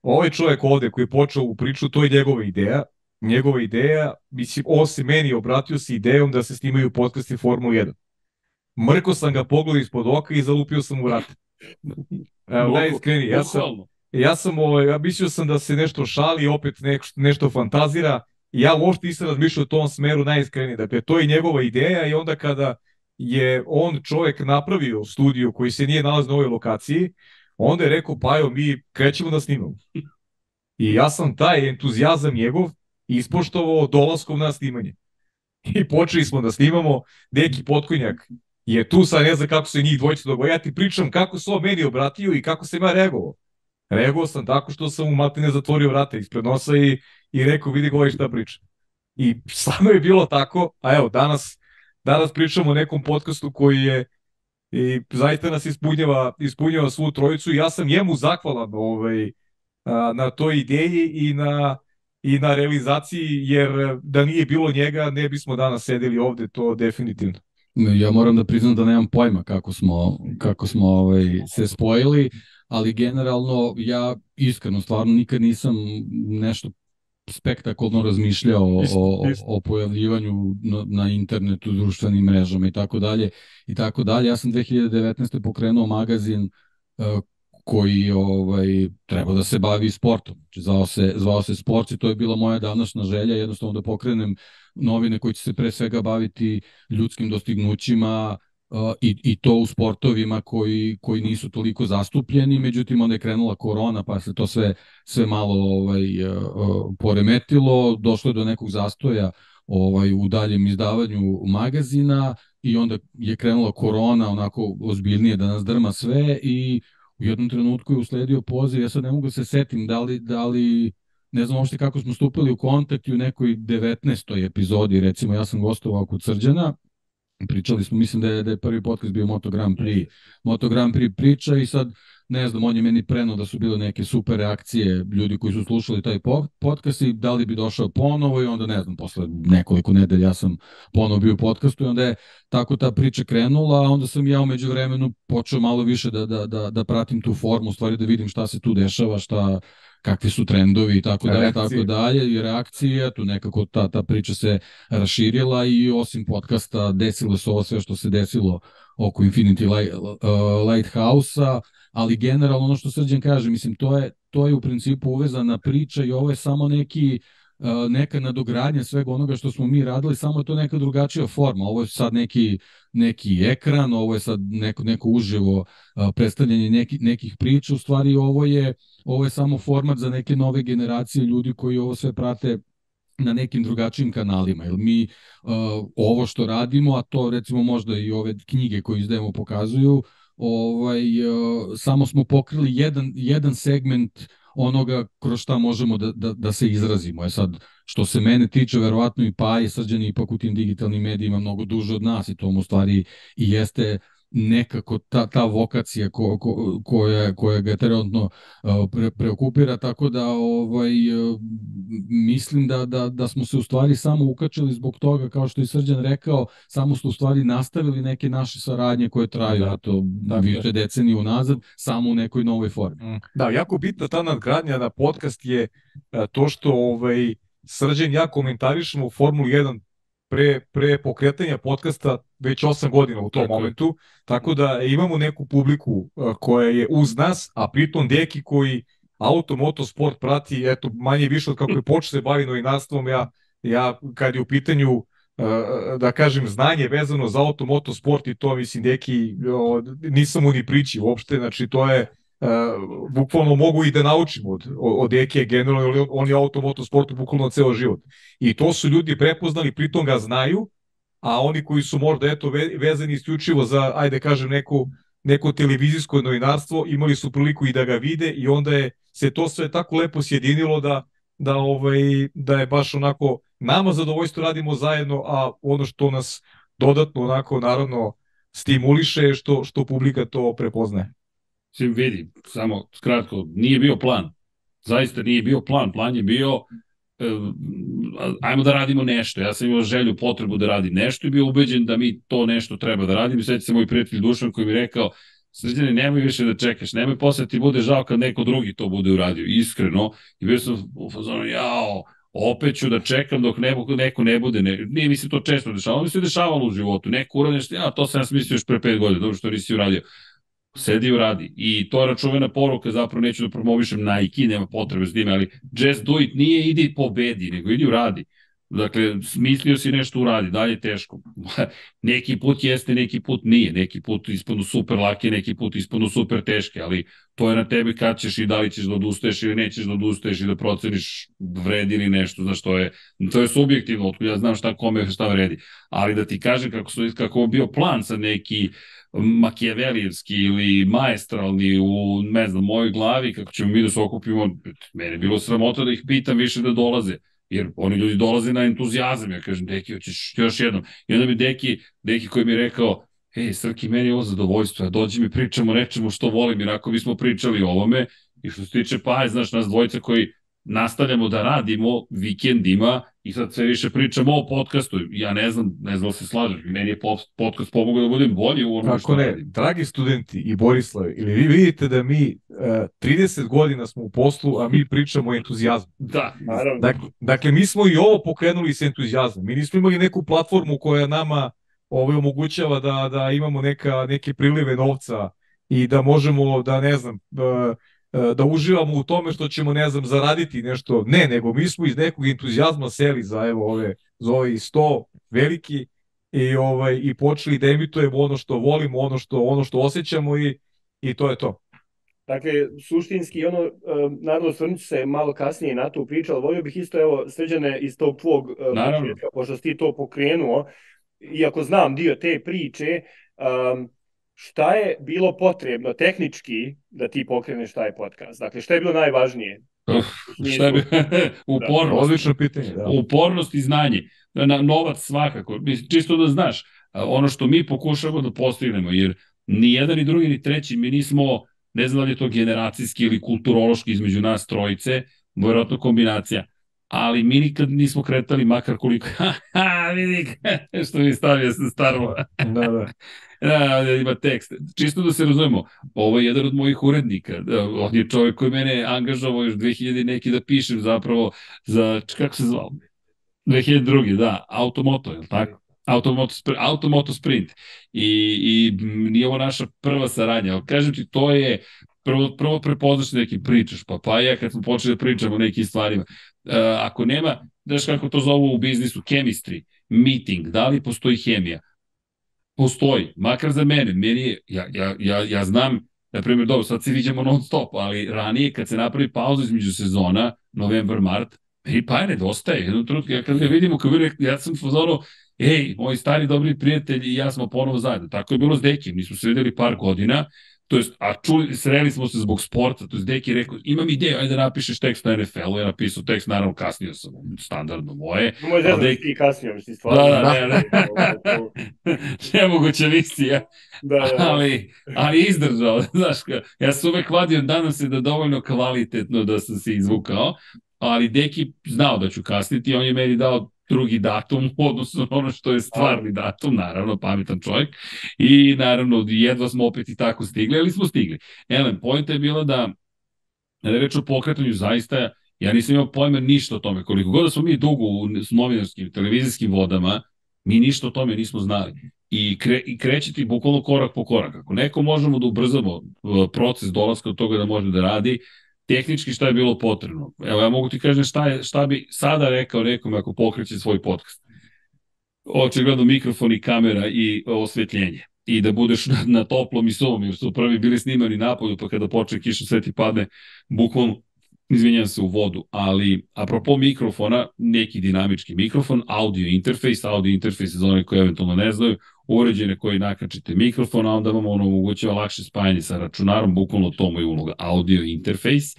Ovaj čovjek ovde koji je počeo u priču, to je njegova ideja. Njegova ideja, mislim, on se meni obratio sa idejom da se snimaju podcasti Formula 1 mrko sam ga pogledao ispod oka i zalupio sam u vrat. Evo, najiskreniji, ja sam, ja sam, ovaj, ja mislio sam da se nešto šali, opet nešto, nešto fantazira, i ja uopšte nisam razmišljao u tom smeru najiskreniji. Dakle, to je njegova ideja i onda kada je on čovek napravio studiju koji se nije nalazio na ovoj lokaciji, onda je rekao, pa evo, mi krećemo da snimamo. I ja sam taj entuzijazam njegov ispoštovao dolaskom na snimanje. I počeli smo da snimamo, neki potkonjak je tu sad ne znam kako se njih dvojica dogovor. Ja ti pričam kako se on meni obratio i kako sam ja reagovao. Reagovao sam tako što sam mu matine zatvorio vrata ispred nosa i, i rekao vidi govori šta priča. I stvarno je bilo tako, a evo danas, danas pričamo o nekom podcastu koji je i zaista nas ispunjava, ispunjava svu trojicu i ja sam njemu zahvalan ovaj, na toj ideji i na, i na realizaciji, jer da nije bilo njega ne bismo danas sedeli ovde, to definitivno. Ja moram da priznam da nemam pojma kako smo, kako smo ovaj, se spojili, ali generalno ja iskreno stvarno nikad nisam nešto spektakulno razmišljao o, isto. o pojavljivanju na, na internetu, društvenim mrežama i tako dalje i tako dalje. Ja sam 2019. pokrenuo magazin uh, koji ovaj treba da se bavi sportom. Znači, zvao se, zvao se Sport i to je bila moja današnja želja, jednostavno da pokrenem novine koji će se pre svega baviti ljudskim dostignućima uh, i, i to u sportovima koji, koji nisu toliko zastupljeni, međutim onda je krenula korona pa se to sve, sve malo ovaj, uh, poremetilo, došlo je do nekog zastoja ovaj u daljem izdavanju magazina i onda je krenula korona onako ozbiljnije da nas drma sve i u jednom trenutku je usledio poziv, ja sad ne mogu da se setim da li, da li ne znam uopšte kako smo stupili u kontakt i u nekoj 19. epizodi, recimo ja sam gostovao kod Srđana, pričali smo, mislim da je, da je prvi podcast bio Moto Grand Prix, Moto Grand Prix priča i sad ne znam, on je meni preno da su bile neke super reakcije ljudi koji su slušali taj podcast i da li bi došao ponovo i onda ne znam, posle nekoliko nedelja ja sam ponovo bio u podcastu i onda je tako ta priča krenula, a onda sam ja umeđu vremenu počeo malo više da, da, da, da pratim tu formu, stvari da vidim šta se tu dešava, šta, kakvi su trendovi i tako dalje, tako dalje, i reakcije, tu nekako ta, ta priča se raširila i osim podcasta desilo se ovo sve što se desilo oko Infinity Light, uh, Lighthouse-a, ali generalno ono što Srđan kaže, mislim, to je, to je u principu uvezana priča i ovo je samo neki neka nadogradnja svega onoga što smo mi radili, samo je to neka drugačija forma. Ovo je sad neki, neki ekran, ovo je sad neko, neko uživo uh, predstavljanje neki, nekih priča, u stvari ovo je, ovo je samo format za neke nove generacije ljudi koji ovo sve prate na nekim drugačijim kanalima. Jer mi uh, ovo što radimo, a to recimo možda i ove knjige koje izdajemo pokazuju, ovaj, uh, samo smo pokrili jedan, jedan segment onoga kroz šta možemo da, da, da se izrazimo. Je sad, što se mene tiče, verovatno i pa i srđani ipak u tim digitalnim medijima mnogo duže od nas i to mu stvari i jeste nekako ta, ta vokacija ko, ko, koja, koja ga trenutno pre, preokupira, tako da ovaj, mislim da, da, da smo se u stvari samo ukačili zbog toga, kao što je Srđan rekao, samo smo u stvari nastavili neke naše saradnje koje traju, da, to da, više decenije unazad, samo u nekoj novoj formi. Mm. Da, jako bitna ta nadgradnja na podcast je to što ovaj, Srđan ja komentarišemo u Formuli 1 pre, pre pokretanja podcasta već 8 godina u tom tako momentu, tako da imamo neku publiku koja je uz nas, a pritom deki koji auto, motosport prati, eto, manje više od kako je počeo se bavi novinarstvom, ja, ja kad je u pitanju da kažem, znanje vezano za auto, motosport i to, mislim, deki, nisam mu ni priči uopšte, znači to je, uh, bukvalno mogu i da naučim od, od Eke generalno, on je auto, motosportu bukvalno ceo život. I to su ljudi prepoznali, pritom ga znaju, a oni koji su možda eto vezani isključivo za, ajde kažem, neku, neko televizijsko novinarstvo, imali su priliku i da ga vide i onda je se to sve tako lepo sjedinilo da, da, ovaj, da je baš onako nama zadovoljstvo radimo zajedno, a ono što nas dodatno onako naravno stimuliše što, što publika to prepoznaje. Sim vidi, samo skratko, nije bio plan. Zaista nije bio plan. Plan je bio ajmo da radimo nešto. Ja sam imao želju, potrebu da radim nešto i bio ubeđen da mi to nešto treba da radim. Sveća se moj prijatelj Dušan koji mi rekao, Srđane, nemoj više da čekaš, nemoj posle ti bude žao kad neko drugi to bude uradio, iskreno. I bio sam u fazonu, jao, opet ću da čekam dok ne, neko ne bude, ne, nije mi se to često dešavalo, mi se dešavalo u životu, neko uradi nešto, ja, to sam ja smislio još pre pet godina, dobro što nisi uradio sedi i radi. I to je račuvena poruka, zapravo neću da promovišem Nike, nema potrebe s time, ali just do it nije idi pobedi, nego idi radi. Dakle, smislio si nešto uradi, dalje teško. (laughs) neki put jeste, neki put nije, neki put ispanu super lake, neki put ispanu super teške, ali to je na tebi kad ćeš i da li ćeš da odustaješ ili nećeš da odustaješ i da proceniš vredi ili nešto, znaš, to je, to je subjektivno, otkud ja znam šta kome šta vredi. Ali da ti kažem kako, su, kako bio plan sa neki makijavelijevski ili maestralni u, ne znam, mojoj glavi, kako ćemo mi da se okupimo, mene je bilo sramota da ih pitam više da dolaze jer oni ljudi dolaze na entuzijazam, ja kažem, Deki, hoćeš još jednom. I onda mi Deki, Deki koji mi je rekao, ej, Srki, meni je ovo zadovoljstvo, ja dođi mi pričamo, rečemo što volim, jer ako bismo pričali o ovome, i što se tiče, pa, znaš, nas dvojica koji nastavljamo da radimo vikendima i sad sve više pričamo o podcastu. Ja ne znam, ne znam da se slažem, meni je podcast pomogao da budem bolji u onome što ne, radim. Dragi studenti i Borislav, ili vi vidite da mi uh, e, 30 godina smo u poslu, a mi pričamo o entuzijazmu. Da, naravno. Dakle, dakle, mi smo i ovo pokrenuli sa entuzijazmom. Mi nismo imali neku platformu koja nama ovaj, omogućava da, da imamo neka, neke prilive novca i da možemo da, ne znam, uh, da uživamo u tome što ćemo, ne znam, zaraditi nešto. Ne, nego mi smo iz nekog entuzijazma seli za evo ove, za ove 100 veliki i ovaj i počeli da emitujemo ono što volimo, ono što ono što osjećamo i i to je to. Dakle, suštinski, ono, e, naravno, svrnut se malo kasnije na tu priču, ali volio bih isto, evo, sređene iz tog tvog e, početka, pošto si ti to pokrenuo, iako znam dio te priče, um, šta je bilo potrebno tehnički da ti pokreneš taj podcast? Dakle, šta je bilo najvažnije? Šta je bilo? (laughs) Upornost. Da, odlično pitanje. Da. Upornost i znanje. Na, novac svakako. Čisto da znaš, ono što mi pokušamo da postignemo, jer ni jedan ni drugi ni treći, mi nismo, ne znam da li je to generacijski ili kulturološki između nas trojice, vjerojatno kombinacija, ali mi nikad nismo kretali makar koliko, (laughs) ha, vidi (laughs) što mi stavio se staro. da, da. Da, da, ima tekst. Čisto da se razumemo, ovo je jedan od mojih urednika. Da, on je čovjek koji mene angažovao još 2000 neki da pišem zapravo za, kako se zvao? 2002. da, Automoto, je li tako? Automoto, Automoto Sprint. I, I nije ovo naša prva saradnja. Kažem ti, to je prvo, prvo prepoznaš neki pričaš, pa pa ja kad smo počeli da pričamo o nekim stvarima, uh, ako nema, znaš kako to zovu u biznisu, chemistry, meeting, da li postoji hemija? Postoji, makar za mene, meni je, ja, ja, ja, ja znam, na primjer, dobro, sad se viđamo non stop, ali ranije kad se napravi pauza između sezona, novembar, mart, meni pa je nedostaje, jednom trenutku, ja kad ga vidimo, kad vidim, ja sam fazono, ej, moji stari dobri prijatelji i ja smo ponovo zajedno. Tako je bilo s Dekim, nismo se videli par godina, to jest, a čuli, sreli smo se zbog sporta, to jest Deki je rekao, imam ideju, ajde da napišeš tekst na NFL-u, ja napisao tekst, naravno kasnije sam, standardno moje. Moje da Deki... kasnije, mislim, stvarno. Da, da, ne, ne. (laughs) Nemoguća misija. Da, da, da. Ali, ali izdržao, (laughs) znaš, ja sam uvek vadio, danas se da dovoljno kvalitetno da sam se izvukao, ali Deki znao da ću kasniti, on je meni dao drugi datum na ono što je stvarni datum, naravno, pametan čovjek. I naravno, jedva smo opet i tako stigli, ali smo stigli. Elem, pojenta je bila da, da reč o pokretanju, zaista Ja nisam imao pojma ništa o tome. Koliko god da smo mi dugo u novinarskim, televizijskim vodama, mi ništa o tome nismo znali. I, kre, i krećeti bukvalno korak po korak. Ako neko možemo da ubrzamo proces dolaska od toga da može da radi, tehnički šta je bilo potrebno. Evo, ja mogu ti kažem šta, je, šta bi sada rekao nekom ako pokreće svoj podcast. Očigledno mikrofon i kamera i osvetljenje i da budeš na, na toplom i suvom, jer su prvi bili snimani napolju, pa kada počne kiša sve ti padne, bukvalno izvinjam se u vodu, ali apropo mikrofona, neki dinamički mikrofon, audio interfejs, audio interfejs za one koji eventualno ne znaju, uređene koji nakačite mikrofon, a onda vam ono omogućava lakše spajanje sa računarom, bukvalno to mu je uloga, audio interfejs,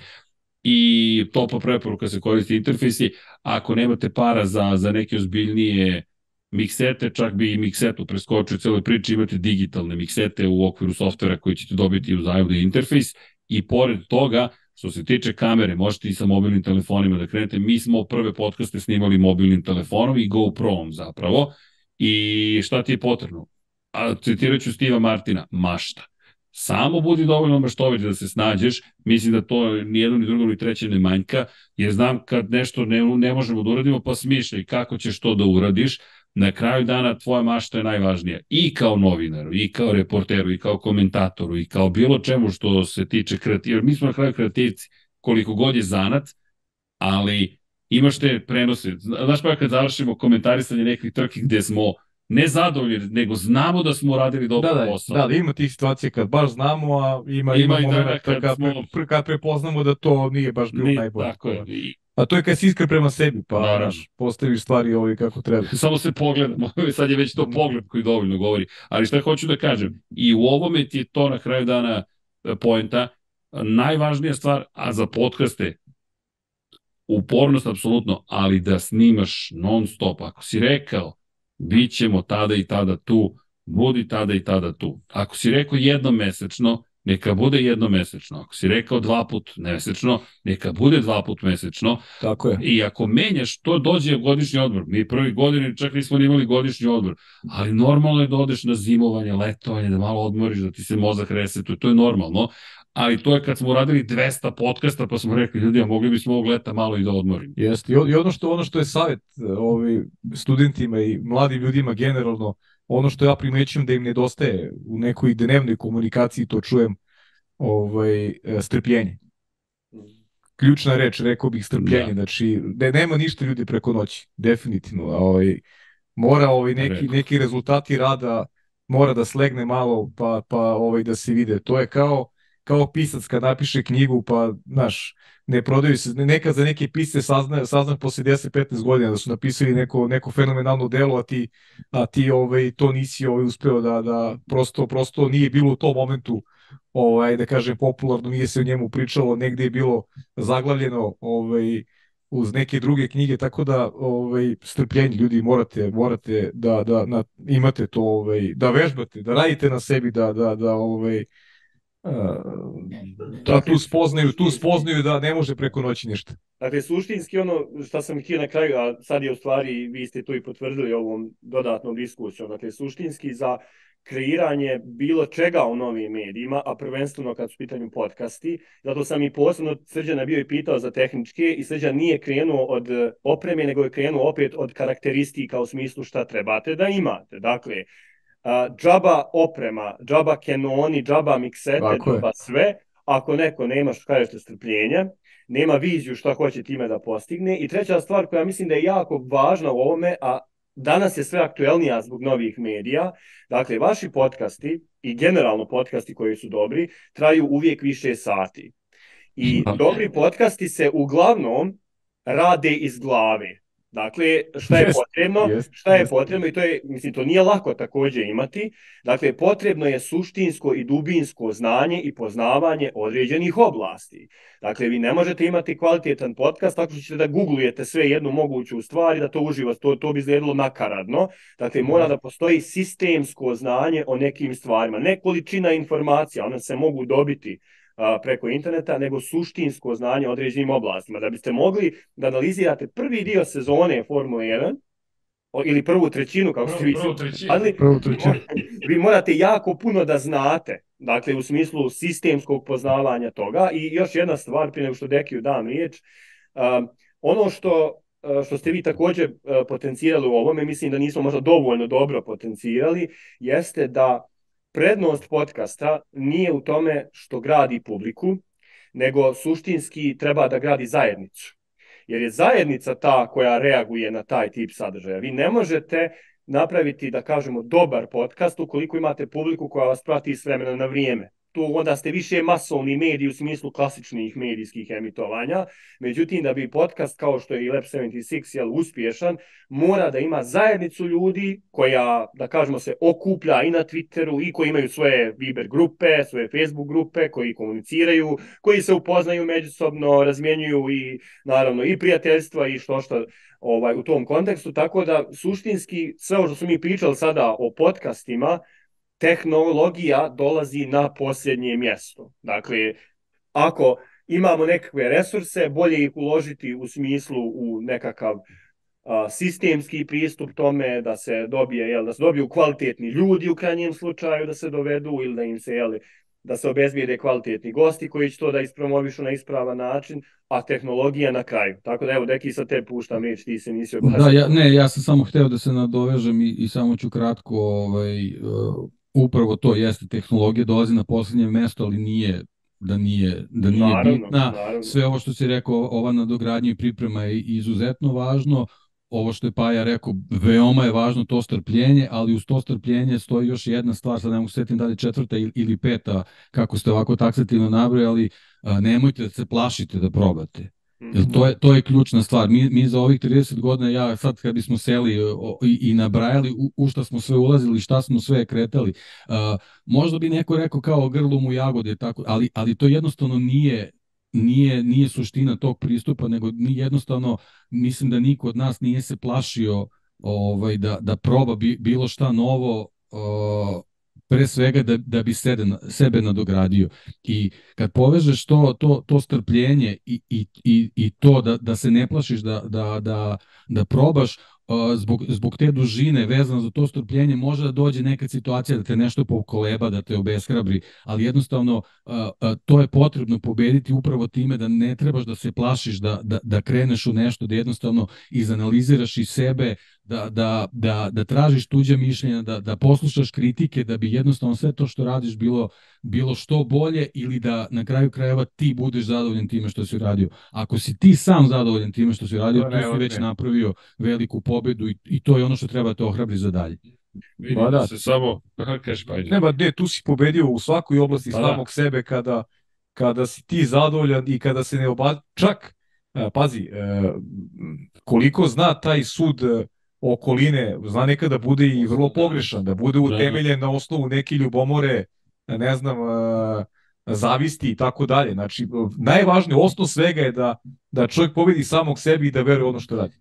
i topa preporuka se koristi interfejsi, ako nemate para za, za neke ozbiljnije miksete, čak bi i miksetu preskočio u celoj priči, imate digitalne miksete u okviru softvera koji ćete dobiti uz audio interfejs. I pored toga, što se tiče kamere, možete i sa mobilnim telefonima da krenete. Mi smo prve podcaste snimali mobilnim telefonom i GoPro-om zapravo. I šta ti je potrebno? A citirat ću Stiva Martina, mašta. Samo budi dovoljno maštović da se snađeš, mislim da to ni jedno, ni drugo, ni treće ne manjka, jer znam kad nešto ne, ne možemo da uradimo, pa smišljaj kako ćeš to da uradiš, na kraju dana tvoja mašta je najvažnija i kao novinaru, i kao reporteru, i kao komentatoru, i kao bilo čemu što se tiče kreativa. Mi smo na kraju kreativci, koliko god je zanat, ali imaš te prenose. Znaš pa kad završimo komentarisanje nekih trki gde smo ne zadovoljni, nego znamo da smo radili dobro da, da, posao. Da, da, ima tih situacija kad baš znamo, a ima, ima, ima momenta kad, kad, smo... kad prepoznamo da to nije baš bilo nije, najbolje. Tako je. I, A to je kad si iskren prema sebi, pa naš, postaviš stvari ovi kako treba. (laughs) Samo se pogledamo, (laughs) sad je već to pogled koji dovoljno govori. Ali šta hoću da kažem, i u ovome ti je to na kraju dana e, poenta, najvažnija stvar, a za podcaste, upornost apsolutno, ali da snimaš non stop. Ako si rekao, bit ćemo tada i tada tu, budi tada i tada tu. Ako si rekao jednom mesečno, neka bude jednomesečno. Ako si rekao dva put mesečno, neka bude dva put mesečno. Tako je. I ako menjaš, to dođe godišnji odmor. Mi prvi godine čak nismo imali godišnji odmor, ali normalno je da odeš na zimovanje, letovanje, da malo odmoriš, da ti se mozak resetuje, to je normalno. Ali to je kad smo uradili 200 podcasta, pa smo rekli, ljudi, a mogli bismo ovog leta malo i da odmorimo. Jeste, i ono što, ono što je savjet ovi, studentima i mladim ljudima generalno, ono što ja primećujem da im nedostaje u nekoj dnevnoj komunikaciji, to čujem, ovaj, e, strpljenje. Ključna reč, rekao bih, strpljenje. Da. Znači, ne, nema ništa ljudi preko noći, definitivno. Ovaj, mora ovaj, neki, neki rezultati rada mora da slegne malo pa, pa ovaj, da se vide. To je kao, kao pisac kad napiše knjigu, pa, znaš, ne prodaju se, nekad za neke pisce sazna, sazna posle 10-15 godina da su napisali neko, neko fenomenalno delo, a ti, a ti ovaj, to nisi ovaj, uspeo da, da prosto, prosto nije bilo u tom momentu ovaj, da kažem, popularno, nije se o njemu pričalo, negde je bilo zaglavljeno ovaj, uz neke druge knjige, tako da ovaj, strpljenje ljudi morate, morate da, da na, imate to, ovaj, da vežbate, da radite na sebi, da, da, da ovaj, da tu spoznaju, tu spoznaju da ne može preko noći ništa. Dakle, suštinski ono što sam htio na kraju, a sad je u stvari, vi ste to i potvrdili ovom dodatnom diskusijom, dakle, suštinski za kreiranje bilo čega u novim medijima, a prvenstveno kad su pitanju podcasti. Zato sam i posebno Srđana bio i pitao za tehničke i Srđan nije krenuo od opreme, nego je krenuo opet od karakteristika u smislu šta trebate da imate. Dakle, džaba oprema, džaba kenoni, džaba miksete, Tako džaba je. sve. Ako neko nema, što kažete, strpljenja, nema viziju šta hoće time da postigne. I treća stvar koja mislim da je jako važna u ovome, a danas je sve aktuelnija zbog novih medija. Dakle, vaši podcasti i generalno podcasti koji su dobri traju uvijek više sati. I dobri podcasti se uglavnom rade iz glave. Dakle, šta je potrebno? Šta je potrebno i to je, mislim, to nije lako takođe imati. Dakle, potrebno je suštinsko i dubinsko znanje i poznavanje određenih oblasti. Dakle, vi ne možete imati kvalitetan podcast tako što ćete da googlujete sve jednu moguću stvar i da to uživa, to, to bi izgledalo nakaradno. Dakle, mora da postoji sistemsko znanje o nekim stvarima. Ne količina informacija, one se mogu dobiti preko interneta, nego suštinsko znanje o određenim oblastima. Da biste mogli da analizirate prvi dio sezone Formule 1, ili prvu trećinu, kako ste vi ali (laughs) vi morate jako puno da znate, dakle u smislu sistemskog poznavanja toga. I još jedna stvar, prije nego što Dekiju dam riječ, ono što što ste vi takođe potencijali u ovome, mislim da nismo možda dovoljno dobro potencijali, jeste da prednost podcasta nije u tome što gradi publiku, nego suštinski treba da gradi zajednicu. Jer je zajednica ta koja reaguje na taj tip sadržaja. Vi ne možete napraviti, da kažemo, dobar podcast ukoliko imate publiku koja vas prati s vremena na vrijeme tu onda ste više masovni mediji u smislu klasičnih medijskih emitovanja. Međutim, da bi podcast kao što je i Lab 76 jel, uspješan, mora da ima zajednicu ljudi koja, da kažemo se, okuplja i na Twitteru i koji imaju svoje Viber grupe, svoje Facebook grupe, koji komuniciraju, koji se upoznaju međusobno, razmjenjuju i naravno i prijateljstva i što što ovaj, u tom kontekstu. Tako da suštinski sve ovo što smo mi pričali sada o podcastima, tehnologija dolazi na posljednje mjesto. Dakle, ako imamo nekakve resurse, bolje ih uložiti u smislu u nekakav a, sistemski pristup tome da se dobije, jel, da se dobiju kvalitetni ljudi u krajnjem slučaju da se dovedu ili da im se jel, da se obezbijede kvalitetni gosti koji će to da ispromovišu na ispravan način, a tehnologija na kraju. Tako da evo, deki sa te puštam riječ, ti se nisi oglasio. Da, ja, ne, ja sam samo hteo da se nadovežem i, i samo ću kratko ovaj, uh, upravo to jeste tehnologija dolazi na poslednje mesto, ali nije da nije da nije naravno, bitna. Naravno. Sve ovo što si rekao, ova nadogradnja i priprema je izuzetno važno. Ovo što je Paja rekao, veoma je važno to strpljenje, ali uz to strpljenje stoji još jedna stvar, sad ne mogu setim da li četvrta ili peta, kako ste ovako taksativno nabrojali, nemojte da se plašite da probate. Jer to je, to je ključna stvar. Mi, mi za ovih 30 godina, ja sad kad bismo seli o, i, i nabrajali u, u šta smo sve ulazili, šta smo sve kretali, uh, možda bi neko rekao kao grlom u jagode, tako, ali, ali to jednostavno nije, nije, nije suština tog pristupa, nego ni jednostavno mislim da niko od nas nije se plašio ovaj, da, da proba bi, bilo šta novo uh, pre svega da, da bi sebe, sebe nadogradio. I kad povežeš to, to, to strpljenje i, i, i, i to da, da se ne plašiš da, da, da, da probaš, zbog, zbog te dužine vezano za to strpljenje može da dođe neka situacija da te nešto pokoleba, da te obeshrabri, ali jednostavno to je potrebno pobediti upravo time da ne trebaš da se plašiš da, da, da kreneš u nešto, da jednostavno izanaliziraš i sebe, da, da, da, da tražiš tuđe mišljenja, da, da poslušaš kritike, da bi jednostavno sve to što radiš bilo, bilo što bolje ili da na kraju krajeva ti budeš zadovoljan time što si uradio. Ako si ti sam zadovoljan time što si uradio, to, to si već napravio veliku pobedu i, i to je ono što treba te ohrabri za dalje. Vidimo ba da. se samo, (laughs) kaš pa Ne, ba ne, tu si pobedio u svakoj oblasti ba da. samog da. sebe kada, kada si ti zadovoljan i kada se ne oba... Čak, pazi, koliko zna taj sud okoline, zna nekada bude i vrlo pogrešan, da bude utemeljen na osnovu neke ljubomore, ne znam, zavisti i tako dalje. Znači, najvažnije, osnov svega je da, da čovjek pobedi samog sebi i da veruje ono što radi.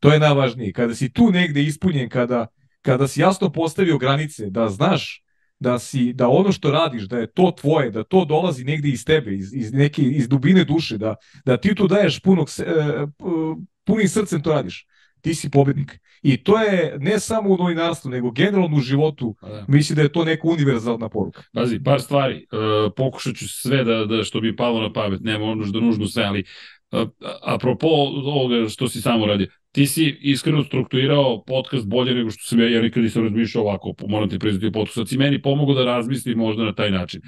To je najvažnije. Kada si tu negde ispunjen, kada, kada si jasno postavio granice, da znaš da si da ono što radiš da je to tvoje da to dolazi negde iz tebe iz iz neke iz dubine duše da da ti tu daješ punog punim srcem to radiš ti si pobednik. I to je ne samo u novinarstvu, nego generalno u životu. Pa da. Mislim da je to neka univerzalna poruka. Pazi, par stvari. Uh, pokušat ću sve da, da što bi palo na pamet, nema ono što nužno sve, ali uh, apropo ovoga što si samo radio, ti si iskreno strukturirao podcast bolje nego što sam ja, ja nikad nisam razmišljao ovako, moram ti priznati podcast, sad si meni pomogao da razmislim možda na taj način.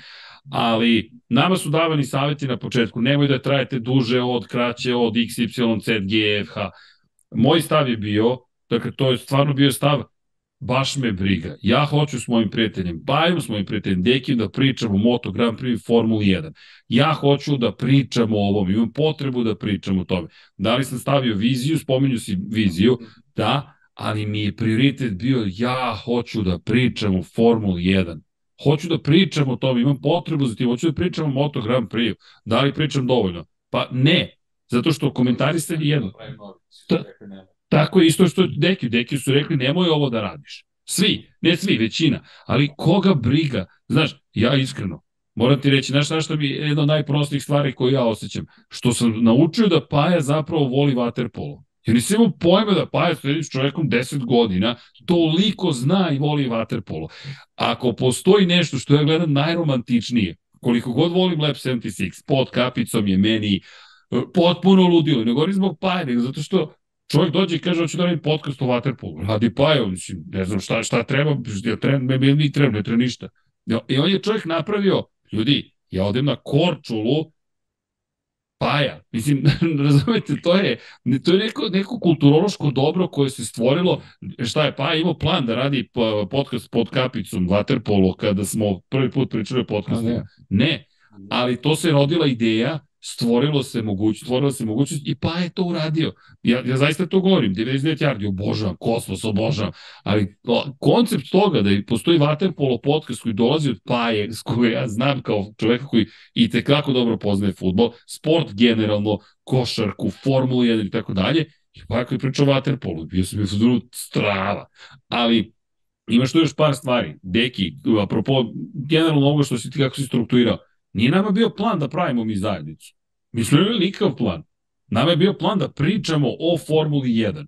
Ali nama su davani savjeti na početku, nemoj da trajete duže od, kraće od, XY, Z, G, F, H moj stav je bio, dakle to je stvarno bio stav, baš me briga. Ja hoću s mojim prijateljem, bavim s mojim prijateljem Dekim da pričamo o Moto Grand Prix Formuli 1. Ja hoću da pričamo o ovom, imam potrebu da pričam o tome. Da li sam stavio viziju, spominju si viziju, da, ali mi je prioritet bio ja hoću da pričam o Formuli 1. Hoću da pričam o tome, imam potrebu za tim, hoću da pričam o Moto Grand Prix. Da li pričam dovoljno? Pa ne, zato što komentarisanje jedno. Ta, tako je isto što deki, deki su rekli nemoj ovo da radiš. Svi, ne svi, većina, ali koga briga? Znaš, ja iskreno, moram ti reći, znaš, znaš što mi je jedna od najprostijih stvari koju ja osjećam, što sam naučio da Paja zapravo voli vaterpolo. Jer nisam imao pojma da Paja sedi s čovekom 10 godina, toliko zna i voli vaterpolo. Ako postoji nešto što ja gledam najromantičnije, koliko god volim Lab 76, pod kapicom je meni potpuno ludilo. Ne govorim zbog paja, nego zato što čovjek dođe i kaže, hoću da radim podcast o Waterpolu. Radi paja, mislim, ne znam šta, šta treba, ja treba, me, me, mi treba, ne treba ništa. I on je čovjek napravio, ljudi, ja odem na Korčulu, Paja. Mislim, (laughs) razumete, to je, to je neko, neko kulturološko dobro koje se stvorilo. Šta je Paja imao plan da radi podcast pod kapicom Waterpolo kada smo prvi put pričali o podcastu? Ne. ne, ali to se rodila ideja stvorilo se mogućnost, stvorilo se mogućnost i pa je to uradio. Ja, ja zaista to govorim, 99 yardi, obožavam, kosmos obožavam, ali o, koncept toga da postoji Waterpolo podcast koji dolazi od Paje, s koga ja znam kao čoveka koji i tekako dobro poznaje futbol, sport generalno, košarku, Formulu 1 i tako dalje, i pa koji priča o Waterpolu, bio sam bio futbolu strava, ali imaš tu još par stvari, deki, apropo generalno ovo što si ti kako si strukturirao, Nije nama bio plan da pravimo mi zajednicu. Mi smo imali nikakav plan. Nama je bio plan da pričamo o Formuli 1.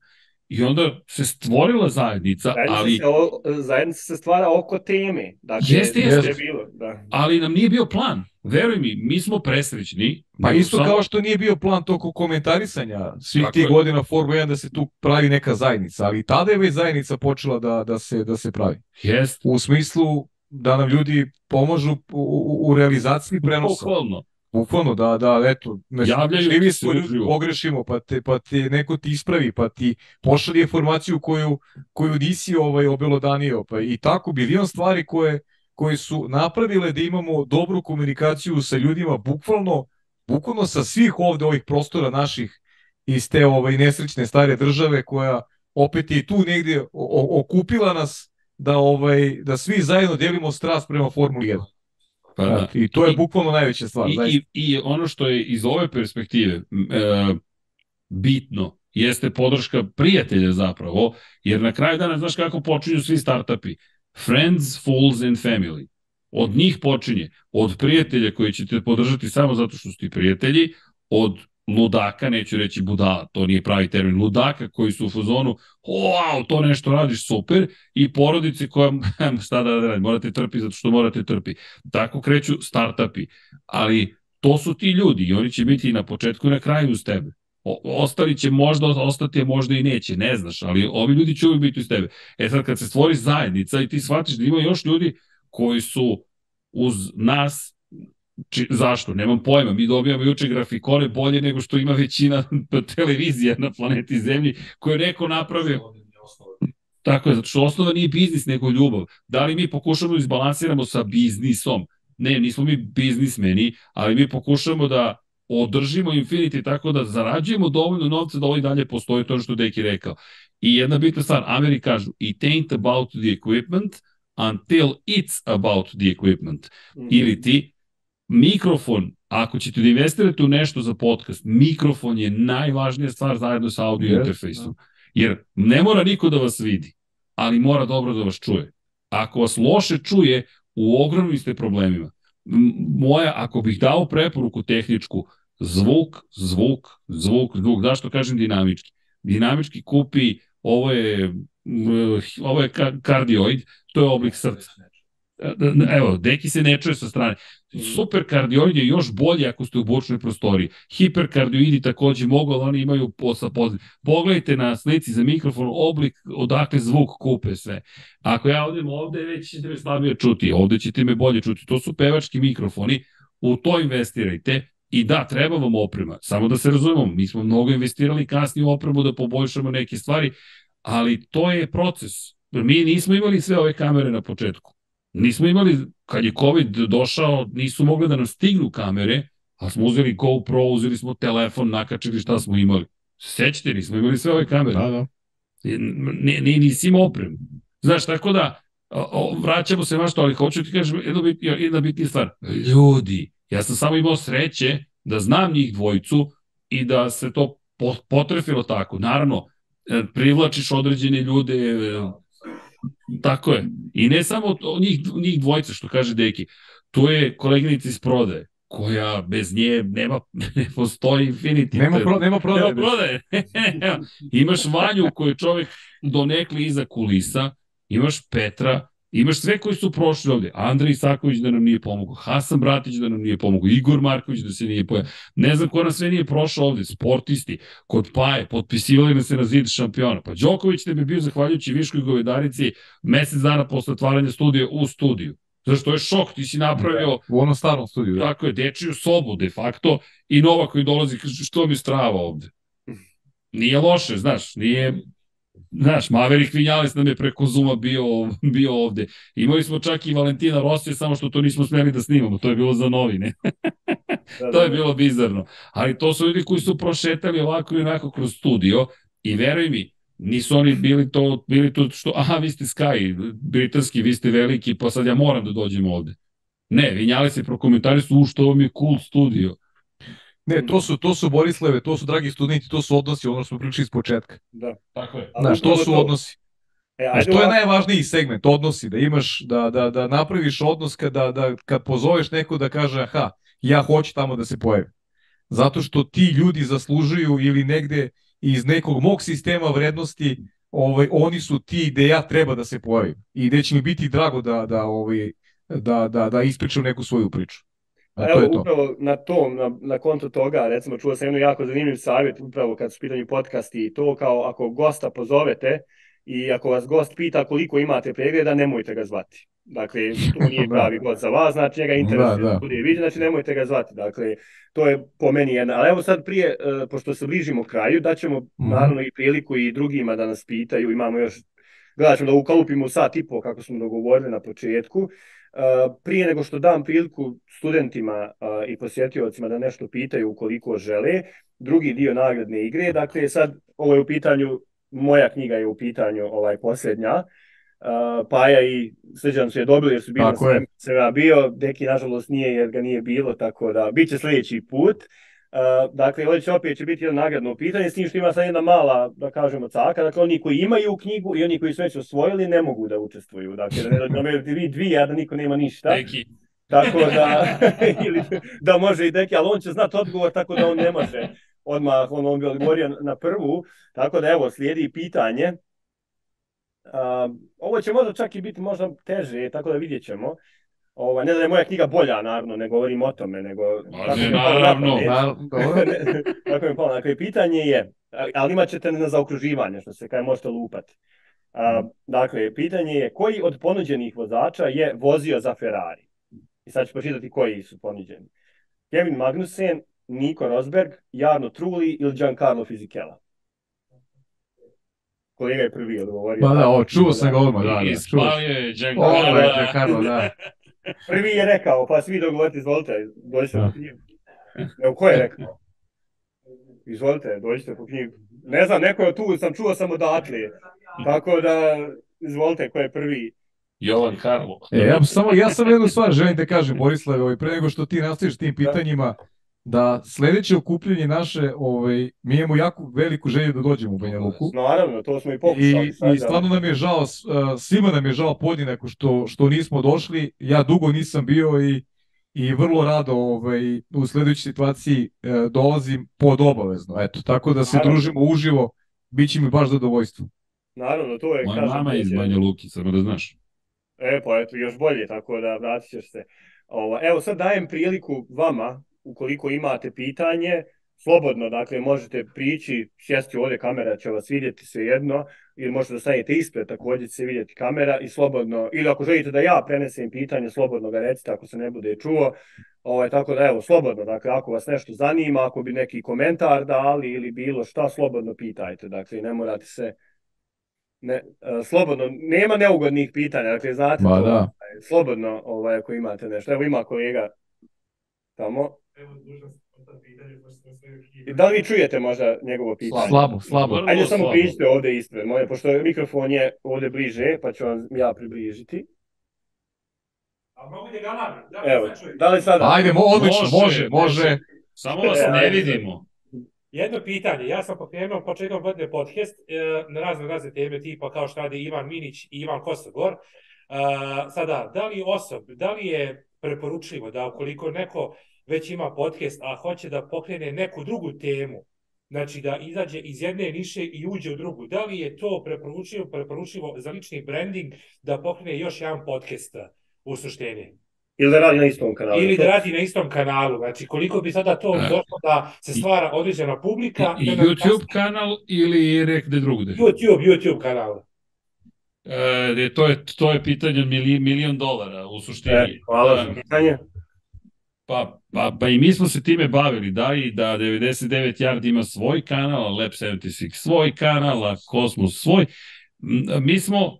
I onda se stvorila zajednica, zajednica ali... Se, o, zajednica se stvara oko teme. Dakle, jeste, jeste. Je bilo, da. Ali nam nije bio plan. Veruj mi, mi smo presrećni. Pa isto sam... kao što nije bio plan toko komentarisanja svih tih godina Formula 1 da se tu pravi neka zajednica, ali tada je već zajednica počela da, da, se, da se pravi. Jest. U smislu da nam ljudi pomožu u, u, u realizaciji prenosa. Bukvalno. Bukvalno, da, da, eto, znači, Javljaju mi smo ljudi, pogrešimo, pa te, pa te neko ti ispravi, pa ti pošalje informaciju koju, koju nisi ovaj, obelodanio, pa i tako bilion stvari koje, koje su napravile da imamo dobru komunikaciju sa ljudima, bukvalno, bukvalno sa svih ovde ovih prostora naših iz te ovaj, nesrećne stare države koja opet je tu negde okupila nas da ovaj da svi zajedno delimo strast prema Formuli 1. Pa da. I to je I, bukvalno najveća stvar. I, i, I ono što je iz ove perspektive e, bitno jeste podrška prijatelja zapravo, jer na kraju dana znaš kako počinju svi startupi. Friends, fools and family. Od njih počinje, od prijatelja koji će te podržati samo zato što su ti prijatelji, od ludaka, neću reći budala, to nije pravi termin, ludaka koji su u fazonu, wow, to nešto radiš super, i porodice koja, (laughs) šta da radi, morate trpi zato što morate trpi. Tako kreću startupi, ali to su ti ljudi i oni će biti na početku i na kraju uz tebe. O, ostali će možda ostati, a možda i neće, ne znaš, ali ovi ljudi će uvijek biti uz tebe. E sad kad se stvori zajednica i ti shvatiš da ima još ljudi koji su uz nas Či, zašto? Nemam pojma. Mi dobijamo juče grafikone bolje nego što ima većina (laughs) televizija na planeti Zemlji koje je neko napravio. Tako je, zato što osnova nije biznis, nego ljubav. Da li mi pokušamo da izbalansiramo sa biznisom? Ne, nismo mi biznismeni, ali mi pokušamo da održimo Infinity tako da zarađujemo dovoljno novca da ovo i dalje postoji to što Deki rekao. I jedna bitna stvar, Ameri kažu, it ain't about the equipment until it's about the equipment. Mm -hmm. Ili ti, mikrofon, ako ćete da investirate u nešto za podcast, mikrofon je najvažnija stvar zajedno sa audio yes, interfejsom. Jer ne mora niko da vas vidi, ali mora dobro da vas čuje. Ako vas loše čuje, u ogromnim ste problemima. Moja, ako bih dao preporuku tehničku, zvuk, zvuk, zvuk, zvuk, da što kažem dinamički? Dinamički kupi, ovo je, ovo je kardioid, to je oblik srca. Evo, deki se ne čuje sa strane. Superkardioid je još bolje ako ste u bočnoj prostoriji. Hiperkardioidi takođe mogu, ali oni imaju posla poziv. Pogledajte na slici za mikrofon oblik odakle zvuk kupe sve. Ako ja odem ovde, već ćete me slabije čuti. Ovde ćete me bolje čuti. To su pevački mikrofoni. U to investirajte. I da, treba vam oprema. Samo da se razumemo, mi smo mnogo investirali kasnije u opremu da poboljšamo neke stvari, ali to je proces. Mi nismo imali sve ove kamere na početku. Nismo imali, kad je COVID došao, nisu mogli da nam stignu kamere, a smo uzeli GoPro, uzeli smo telefon, nakačili šta smo imali. Sećate, nismo imali sve ove kamere. Da, da. Ni, ni, nisi imao opremu. Znaš, tako da, o, vraćamo se što, ali hoću ti kažem jedna, bit, jedna bitnija stvar. Ljudi, ja sam samo imao sreće da znam njih dvojicu i da se to potrefilo tako. Naravno, e, privlačiš određene ljude, Tako je. I ne samo njih, njih dvojica, što kaže Deki. Tu je koleginica iz prodaje koja bez nje nema, (laughs) ne postoji Infinity. Nema, pro, nema prodaje. Nema prodaje. (laughs) imaš Vanju koji je čovjek donekli iza kulisa, imaš Petra Imaš sve koji su prošli ovde. Andrej Isaković da nam nije pomogao, Hasan Bratić da nam nije pomogao, Igor Marković da se nije pojavio. Ne znam ko nam sve nije prošao ovde, sportisti, kod Paje, potpisivali nam se na zid šampiona. Pa Đoković ne bi bio zahvaljujući Viškoj Govedarici mesec dana posle otvaranja studija u studiju. Zašto je šok, ti si napravio... Da, u onom starom studiju. Da. Tako je, dečiju sobu, de facto, i Nova koji dolazi, kaže, što mi strava ovde? Nije loše, znaš, nije Znaš, Maverick Vinjales nam je preko Zuma bio, bio ovde. Imali smo čak i Valentina Rosija, samo što to nismo smeli da snimamo. To je bilo za novine. (laughs) da, to je da. bilo bizarno. Ali to su ljudi koji su prošetali ovako i onako kroz studio i veruj mi, nisu oni bili to, bili to što, aha, vi ste Sky, britanski, vi ste veliki, pa sad ja moram da dođem ovde. Ne, Vinjali se prokomentari su, u što ovo mi je cool studio. Ne, to su, to su Borislave, to su dragi studenti, to su odnosi, ono što smo pričali iz početka. Da, tako je. Znaš, to su odnosi. E, Znaš, to je najvažniji segment, odnosi, da imaš, da, da, da napraviš odnos kada, da, kad pozoveš neko da kaže, aha, ja hoću tamo da se pojavi. Zato što ti ljudi zaslužuju ili negde iz nekog mog sistema vrednosti, ovaj, oni su ti gde ja treba da se pojavim i gde će mi biti drago da, da, ovaj, da, da, da ispričam neku svoju priču. A Evo, to je to. upravo na tom, na, na konto toga, recimo, čuo sam jednu jako zanimljiv savjet, upravo kad su pitanju podcasti i to, kao ako gosta pozovete i ako vas gost pita koliko imate pregleda, nemojte ga zvati. Dakle, to (laughs) nije da. pravi gost za vas, znači njega interesuje da, da. bude znači nemojte ga zvati. Dakle, to je po meni jedna. Ali evo sad prije, e, pošto se bližimo kraju, daćemo mm. naravno i priliku i drugima da nas pitaju, imamo još, gledat ćemo da ukalupimo sat i po kako smo dogovorili na početku. Prije nego što dam priliku studentima i posjetiocima da nešto pitaju ukoliko žele, drugi dio nagradne igre, dakle sad ovo je u pitanju, moja knjiga je u pitanju ovaj posljednja, Paja i Srđan su je dobili jer su bili na sam ja bio, Deki nažalost nije jer ga nije bilo, tako da bit će sljedeći put. Uh, dakle, ovdje će opet će biti jedno nagradno pitanje, s tim što ima sad jedna mala, da kažemo, caka. Dakle, oni koji imaju knjigu i oni koji su već osvojili ne mogu da učestvuju. Dakle, da ne da vi dvije, a da niko nema ništa. Deki. Tako da, (laughs) ili da može i Deki, ali on će znati odgovor, tako da on ne može odmah, on, on bi odgovorio na prvu. Tako da, evo, slijedi pitanje. Uh, ovo će možda čak i biti možda teže, tako da vidjet ćemo. Ova, ne da je moja knjiga bolja, naravno, ne govorim o tome, nego... Ma ne, naravno. Tako mi palo, dakle, (laughs) pitanje je, ali imat ćete na zaokruživanje, što se kaj možete lupati. A, dakle, pitanje je, koji od ponuđenih vozača je vozio za Ferrari? I sad ću počitati koji su ponuđeni. Kevin Magnussen, Nico Rosberg, Jarno Trulli ili Giancarlo Fisichella? Kolega je prvi odgovorio. Pa da, o, čuo sam ga odmah, da, da. Ispalio je Giancarlo. da. Prvi je rekao, pa svi dogovorite, izvolite, dođite po knjigu. Evo, ko je rekao? Izvolite, dođite po knjigu. Ne znam, neko je tu, sam čuo samo odatle. Tako da, izvolite, ko je prvi? Jovan Karlo. E, ja, samo, ja sam jednu stvar želim da kažem, Borislav, ovaj, pre nego što ti nastaviš tim pitanjima, da sledeće okupljanje naše, ovaj, mi imamo jako veliku želju da dođemo u Banja Luku. Naravno, to smo i pokušali. I, sad, i stvarno nam je žao, svima nam je žao podjednako što, što nismo došli. Ja dugo nisam bio i, i vrlo rado ovaj, u sledećoj situaciji e, dolazim pod obavezno. Eto, tako da se Naravno. družimo uživo, bit će mi baš zadovoljstvo. Naravno, to je... Moja kažem, mama je iz Banja Luki, samo da znaš. E, pa eto, još bolje, tako da vratit ćeš se. Ovo, evo, sad dajem priliku vama, ukoliko imate pitanje, slobodno, dakle, možete prići, sjesti ovde, kamera će vas vidjeti sve jedno, ili možete da stanete ispred, također će se vidjeti kamera i slobodno, ili ako želite da ja prenesem pitanje, slobodno ga recite ako se ne bude čuo, ovaj, tako da evo, slobodno, dakle, ako vas nešto zanima, ako bi neki komentar dali ili bilo šta, slobodno pitajte, dakle, ne morate se ne, uh, slobodno, nema neugodnih pitanja, dakle, znate Ma, to, da. Ovaj, slobodno, ovaj, ako imate nešto, evo ima kolega tamo, Da li vi čujete možda njegovo pitanje? Slabo, slabo. Ajde samo priđite ovde ispred moje, pošto mikrofon je ovde bliže, pa ću vam ja približiti. A mogu da ga da Evo, da li sada? Ajde, odlično, može, može. može. Samo vas ne vidimo. Jedno pitanje, ja sam pokrenuo početkom godine podcast e, na razne razne teme tipa kao što radi Ivan Minić i Ivan Kosogor. E, sada, da li osob, da li je preporučljivo da ukoliko neko već ima podcast, a hoće da pokrene neku drugu temu, znači da izađe iz jedne niše i uđe u drugu. Da li je to preporučivo, preporučivo za lični branding da pokrene još jedan podcast u suštini? Ili da radi na istom kanalu. Ili da radi na istom kanalu. Znači, koliko bi sada to došlo da se stvara određena publika. I, i YouTube kanal ili rekde drugde? YouTube, YouTube kanal. E, to, je, to je pitanje milion, milion dolara u suštini. E, hvala za pitanje. Pa, pa, pa i mi smo se time bavili, da i da 99 Yard ima svoj kanal, Lab 76 svoj kanal, a Cosmos svoj. Mi smo...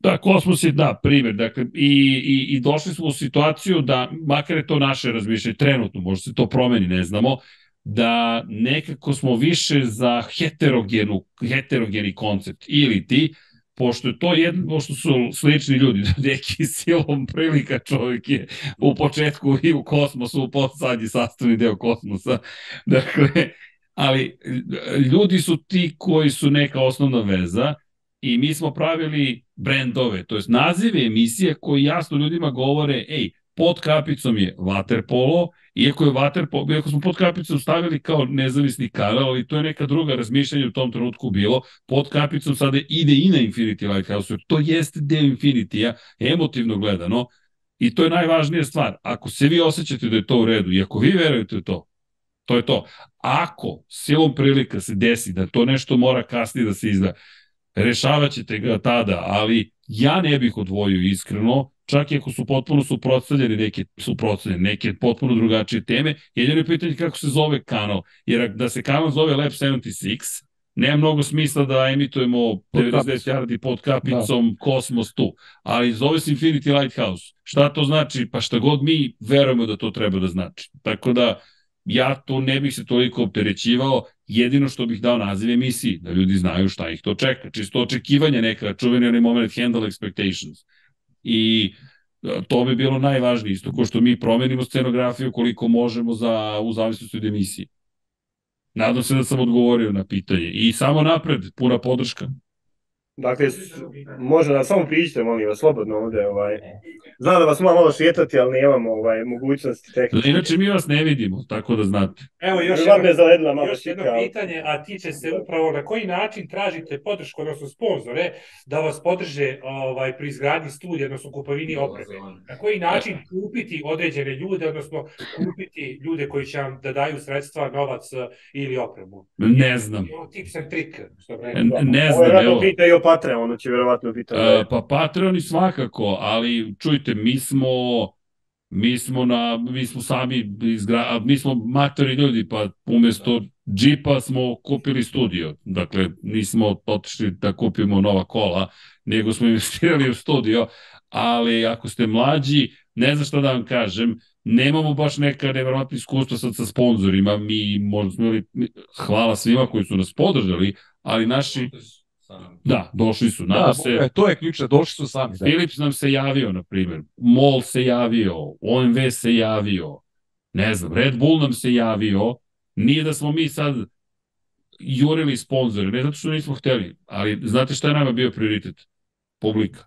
Da, Kosmos je, da, primjer. Dakle, i, i, i došli smo u situaciju da, makar je to naše razmišljanje, trenutno, možda se to promeni, ne znamo, da nekako smo više za heterogenu, heterogeni koncept. Ili ti, pošto je to jedno, pošto su slični ljudi, (laughs) neki silom prilika čovjek je u početku i u kosmosu, u poslednji sastavni deo kosmosa. (laughs) Dakle, ali ljudi su ti koji su neka osnovna veza i mi smo pravili brendove, to jest nazive emisije koji jasno ljudima govore, ej, pod kapicom je Waterpolo, iako je Waterpolo, iako smo pod kapicom stavili kao nezavisni kanal, ali to je neka druga razmišljanja u tom trenutku bilo, pod kapicom sada ide i na Infinity Lighthouse, to jeste deo Infinity-a, emotivno gledano, i to je najvažnija stvar. Ako se vi osjećate da je to u redu i ako vi verujete u to, to je to. Ako silom prilika se desi da to nešto mora kasnije da se izda, rešavat ćete ga tada, ali ja ne bih odvojio iskreno, čak i ako su potpuno suprotstavljene neke suprotstavljene, neke potpuno drugačije teme, jedino je pitanje kako se zove kanal, jer da se kanal zove Lab 76, nema mnogo smisla da emitujemo 90 yardi pod kapicom da. Kosmos tu, ali zove se Infinity Lighthouse. Šta to znači? Pa šta god mi verujemo da to treba da znači. Tako da, ja to ne bih se toliko opterećivao, jedino što bih dao naziv emisiji, da ljudi znaju šta ih to čeka. Čisto očekivanje neka, čuveni onaj moment handle expectations. I e, to bi bilo najvažnije, isto ko što mi promenimo scenografiju koliko možemo za, u zavisnosti od emisije. Nadam se da sam odgovorio na pitanje. I samo napred, puna podrška. Dakle, može da samo priđite, molim vas, slobodno ovde. Ovaj. Znam da vas malo malo šetati, ali nemamo ovaj, mogućnosti tehničke. Inače, mi vas ne vidimo, tako da znate. Evo, još jedno, malo još jedno pitanje, a tiče se upravo na koji način tražite podršku, odnosno sponzore, da vas podrže ovaj, pri izgradnji studija, odnosno kupovini opreme. Na koji način kupiti određene ljude, odnosno kupiti ljude koji će vam da daju sredstva, novac ili opremu? Ne znam. Tips and trick. Što ne, ne znam, evo. Ovo je Patreon, će verovatno biti. Uh, pa Patreon i svakako, ali čujte, mi smo mi smo na mi smo sami izgra, mi smo matori ljudi, pa umesto džipa smo kupili studio. Dakle, nismo otišli da kupimo nova kola, nego smo investirali u studio, ali ako ste mlađi, ne znam šta da vam kažem, nemamo baš neka nevjerojatna iskustva sad sa sponzorima, mi možda smo imali, hvala svima koji su nas podržali, ali naši Da, došli su. Nama da, se, e, to je ključno, došli su sami. Da. Philips nam se javio, na primjer. MOL se javio, OMV se javio, ne znam, Red Bull nam se javio. Nije da smo mi sad jurili sponzore, ne zato što nismo hteli, ali znate šta je nama bio prioritet? Publika.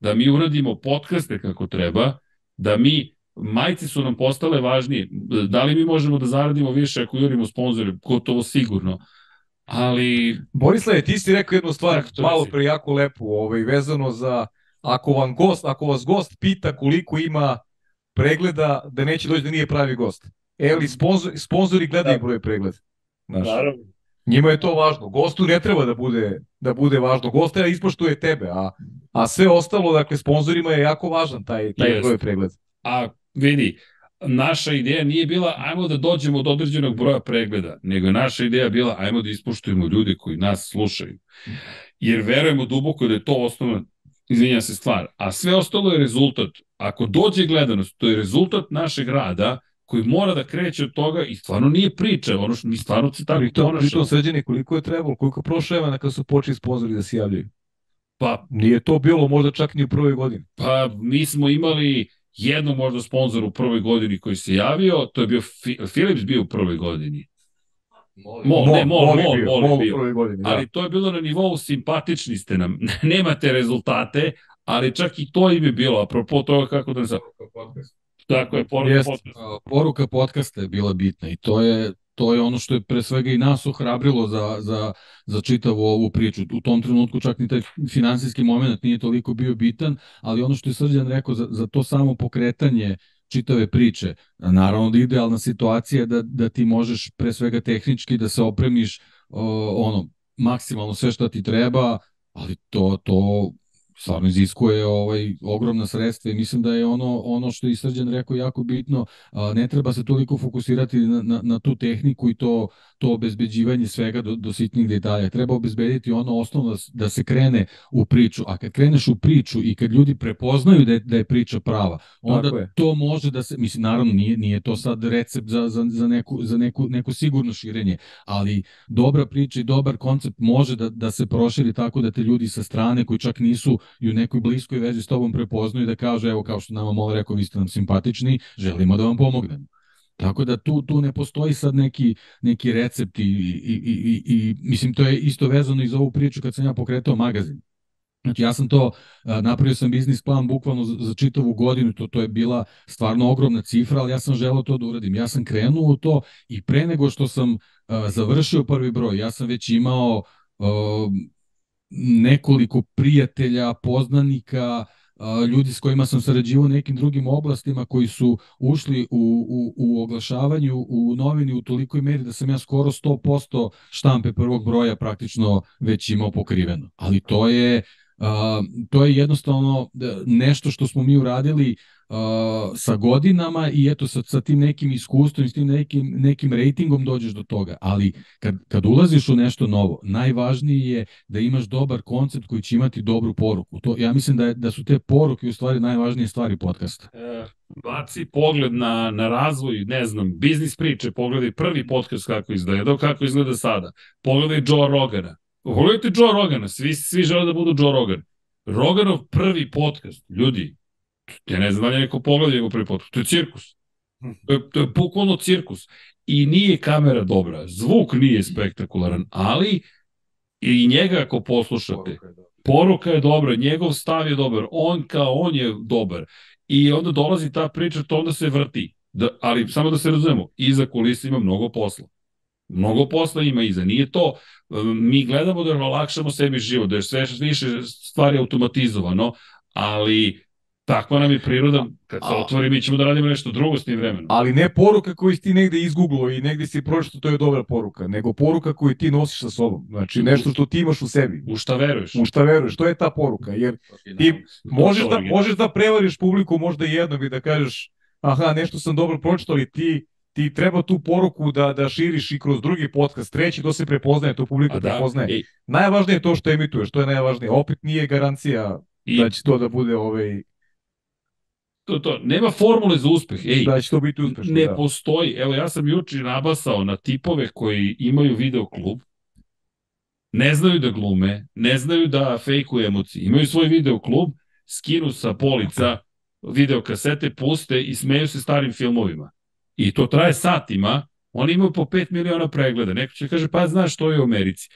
Da mi uradimo podcaste kako treba, da mi majci su nam postale važnije. Da li mi možemo da zaradimo više ako jurimo sponzore? Gotovo sigurno ali... Borislave, ti si rekao jednu stvar, malo pre jako lepu, ovaj, vezano za ako, vam gost, ako vas gost pita koliko ima pregleda, da neće doći da nije pravi gost. E, ali sponzor, sponzori gledaju da. broj pregleda. Znaš, Naravno. Njima je to važno. Gostu ne treba da bude, da bude važno. Gost je ispoštuje tebe, a, a sve ostalo, dakle, sponzorima je jako važan taj, taj Jest. broj pregleda. A vidi, naša ideja nije bila ajmo da dođemo do određenog broja pregleda, nego naša ideja bila ajmo da ispoštujemo ljude koji nas slušaju. Jer verujemo duboko da je to osnovna izvinja se stvar, a sve ostalo je rezultat. Ako dođe gledanost, to je rezultat našeg rada koji mora da kreće od toga i stvarno nije priča, ono što mi stvarno se tako to ponašamo. Pritom sređeni koliko je trebalo, koliko prošle vremena kada su počeli sponzori da se javljaju. Pa, nije to bilo možda čak ni u prvoj godini. Pa, mi smo imali jedno možda sponsor u prvoj godini koji se javio, to je bio Philips bio u prvoj godini. Mol, mol, ne, mol, mol, mol, mol, mol bio. Godini, da. Ali to je bilo na nivou simpatični ste nam. (laughs) Nemate rezultate, ali čak i to im je bilo, apropo toga kako da se... Tako je, poruka Jest, podcasta. Poruka podcasta je bila bitna i to je to je ono što je pre svega i nas ohrabrilo za, za, za čitavu ovu priču. U tom trenutku čak ni taj finansijski moment nije toliko bio bitan, ali ono što je Srđan rekao za, za to samo pokretanje čitave priče. Naravno da idealna situacija da, da ti možeš pre svega tehnički da se opremiš o, ono, maksimalno sve što ti treba, ali to, to stvarno iziskuje ovaj ogromna sredstva i mislim da je ono ono što je Srđan rekao jako bitno, ne treba se toliko fokusirati na, na, na tu tehniku i to to obezbeđivanje svega do, do sitnih detalja. Treba obezbediti ono osnovno da, da se krene u priču, a kad kreneš u priču i kad ljudi prepoznaju da je, da je priča prava, onda to može da se, mislim, naravno nije, nije to sad recept za, za, za, neku, za neku, neku sigurno širenje, ali dobra priča i dobar koncept može da, da se proširi tako da te ljudi sa strane koji čak nisu i u nekoj bliskoj vezi s tobom prepoznaju da kažu, evo kao što nama Mola rekao, vi ste nam simpatični, želimo da vam pomognemo. Tako da tu, tu ne postoji sad neki, neki recept i, i, i, i, mislim to je isto vezano i za ovu priču kad sam ja pokretao magazin. Znači ja sam to, napravio sam biznis plan bukvalno za, čitavu godinu, to, to je bila stvarno ogromna cifra, ali ja sam želeo to da uradim. Ja sam krenuo to i pre nego što sam završio prvi broj, ja sam već imao nekoliko prijatelja, poznanika, ljudi s kojima sam sarađivao u nekim drugim oblastima koji su ušli u, u, u oglašavanju u novini u tolikoj meri da sam ja skoro 100% štampe prvog broja praktično već imao pokriveno. Ali to je Uh, to je jednostavno nešto što smo mi uradili sa godinama i eto sa, sa tim nekim iskustvom i s tim nekim, nekim rejtingom dođeš do toga. Ali kad, kad ulaziš u nešto novo, najvažnije je da imaš dobar koncept koji će imati dobru poruku. To, ja mislim da, je, da su te poruke u stvari najvažnije stvari podcasta. E, baci pogled na, na razvoj, ne znam, biznis priče, pogledaj prvi podcast kako izgleda, kako izgleda sada. Pogledaj Joe Rogana. Pogledajte Joe Rogana, svi, svi žele da budu Joe Rogan. Roganov prvi podcast, ljudi, ja ne znam da li neko pogleda njegov prvi podcast, to je cirkus. To je, to je bukvalno cirkus. I nije kamera dobra, zvuk nije spektakularan, ali i njega ako poslušate, poruka je dobra, njegov stav je dobar, on kao on je dobar. I onda dolazi ta priča, to onda se vrti. Da, ali samo da se razumemo, iza kulisa ima mnogo posla. Mnogo posla ima iza. Nije to, mi gledamo da olakšamo sebi život, da je sve više stvari automatizovano, ali Takva nam je priroda, kad se otvori mi ćemo da radimo nešto drugo s tim vremenom. Ali ne poruka koju ti negde izgooglao i negde si pročito to je dobra poruka, nego poruka koju ti nosiš sa sobom. Znači nešto što ti imaš u sebi. U šta veruješ. U šta veruješ, to je ta poruka. Jer ti možeš da, možeš da prevariš publiku možda jednog i da kažeš aha, nešto sam dobro pročitao ali ti ti treba tu poruku da da širiš i kroz drugi podcast, treći, to se prepoznaje, to publika da, prepoznaje. I... Najvažnije je to što emituješ, to je najvažnije. Opet nije garancija I... da će to da bude ovaj to, to, nema formule za uspeh. Ej, da će to biti uspešno, ne da. postoji. Evo, ja sam juče nabasao na tipove koji imaju video klub, ne znaju da glume, ne znaju da fejkuju emocije. Imaju svoj video klub, skinu sa polica video kasete, puste i smeju se starim filmovima. I to traje satima, oni imaju po 5 miliona pregleda. Neko će kaže, pa znaš što je u Americi.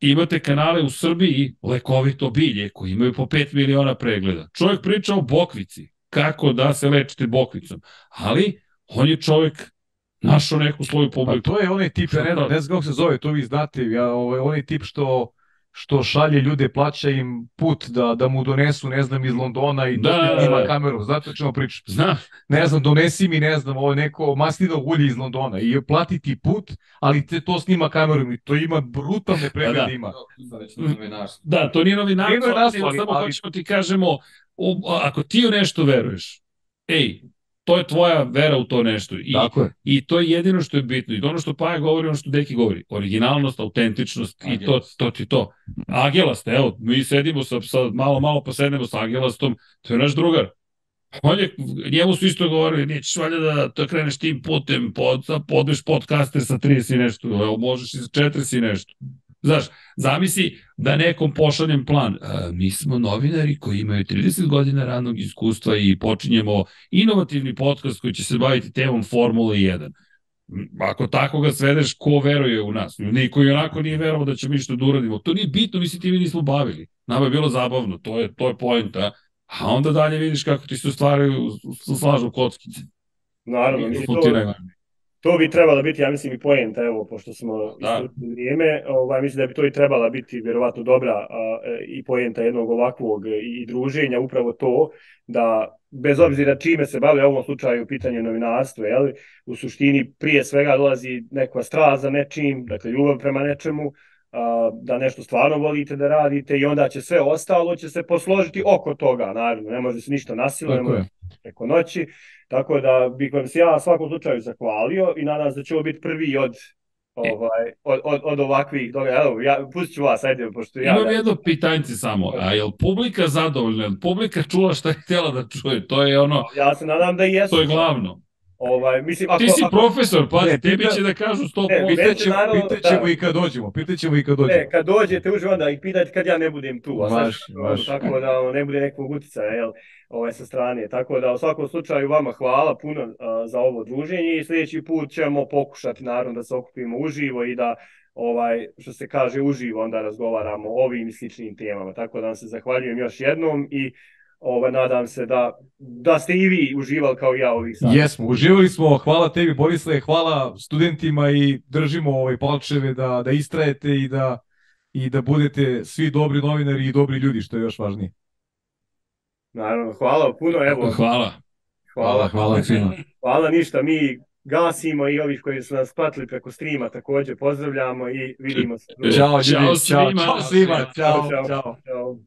Imate kanale u Srbiji, lekovito bilje, koji imaju po 5 miliona pregleda. Čovjek priča o bokvici, kako da se lečite bokvicom. Ali, on je čovjek našao neku svoju publiku. Pa to je onaj tip, ja ne, ne znam kako se zove, to vi znate, ja, ovaj, onaj tip što što šalje ljude, plaća im put da, da mu donesu, ne znam, iz Londona i da, da, ima da. kameru. Znate o čemu pričam? Znam. Ne znam, donesi mi, ne znam, ovo neko maslino ulje iz Londona i plati ti put, ali te to snima kamerom i to ima brutalne preglede da, da. ima. Da, to nije novinarstvo, ali, ali, samo ali... hoćemo ti kažemo, ako ti u nešto veruješ, ej, to je tvoja vera u to nešto. I, Tako je. I to je jedino što je bitno. I ono što Paja govori, ono što Deki govori. Originalnost, autentičnost i to, to ti to. Agelast, evo, mi sedimo sa, sa malo, malo pa sednemo sa Agelastom, to je naš drugar. On je, njemu su isto govorili, nećeš valjda da, da kreneš tim putem, pod, podeš podcaster sa 30 i nešto, evo, možeš i sa 40 i nešto. Znaš, zamisli da nekom pošaljem plan. A, mi smo novinari koji imaju 30 godina radnog iskustva i počinjemo inovativni podcast koji će se baviti temom Formule 1. Ako tako ga svedeš, ko veruje u nas? Niko i onako nije verovao da ćemo ništa da uradimo. To nije bitno, mi se time nismo bavili. Nama je bilo zabavno, to je, to je pojenta. A onda dalje vidiš kako ti se stvaraju, slažu kockice. Naravno, mi to, to bi trebalo biti, ja mislim, i poenta, evo, pošto smo da. vrijeme, ovaj, mislim da bi to i trebala biti vjerovatno dobra a, e, i poenta jednog ovakvog i, i druženja, upravo to, da bez obzira čime se bave u ovom slučaju pitanje novinarstva, jel, u suštini prije svega dolazi neka strast za nečim, dakle ljubav prema nečemu, da nešto stvarno volite da radite i onda će sve ostalo će se posložiti oko toga, naravno, ne može se ništa može preko noći, Tako da bih vam se ja svakom slučaju zahvalio i nadam se da će ovo biti prvi od ovaj, od, od, od ovakvih događaja. Evo, ja, pustit ću vas, ajde, pošto ja... Imam jedno pitanjci samo, a je li publika zadovoljna? Publika čula šta je htjela da čuje? To je ono... Ja se nadam da jesu. To je glavno. Ovaj, mislim, ako, Ti si ako, profesor, pazi, ne, tebi će da kažu 100%. Ne, pitaćemo, naravno, pitaćemo da. i kad dođemo, pitaćemo i kad dođemo. Ne, kad dođete uživo onda i pitajte kad ja ne budem tu. A maš, maš. Tako da ne bude nekog utjecaja, jel? ovaj, sa strane. Tako da u svakom slučaju vama hvala puno uh, za ovo druženje i sljedeći put ćemo pokušati naravno da se okupimo uživo i da ovaj što se kaže uživo onda razgovaramo o ovim i sličnim temama. Tako da vam se zahvaljujem još jednom i ovaj, nadam se da, da ste i vi uživali kao ja ovih sati. Jesmo, uživali smo. Hvala tebi Borisle, hvala studentima i držimo ovaj palčeve da, da istrajete i da, i da budete svi dobri novinari i dobri ljudi, što je još važnije. Naravno, hvala puno, evo. Hvala. Hvala, hvala svima. Hvala ništa, mi gasimo i ovih koji su nas pratili preko streama također pozdravljamo i vidimo se. Ćao, čao, čao, svima, čao, čao. čao.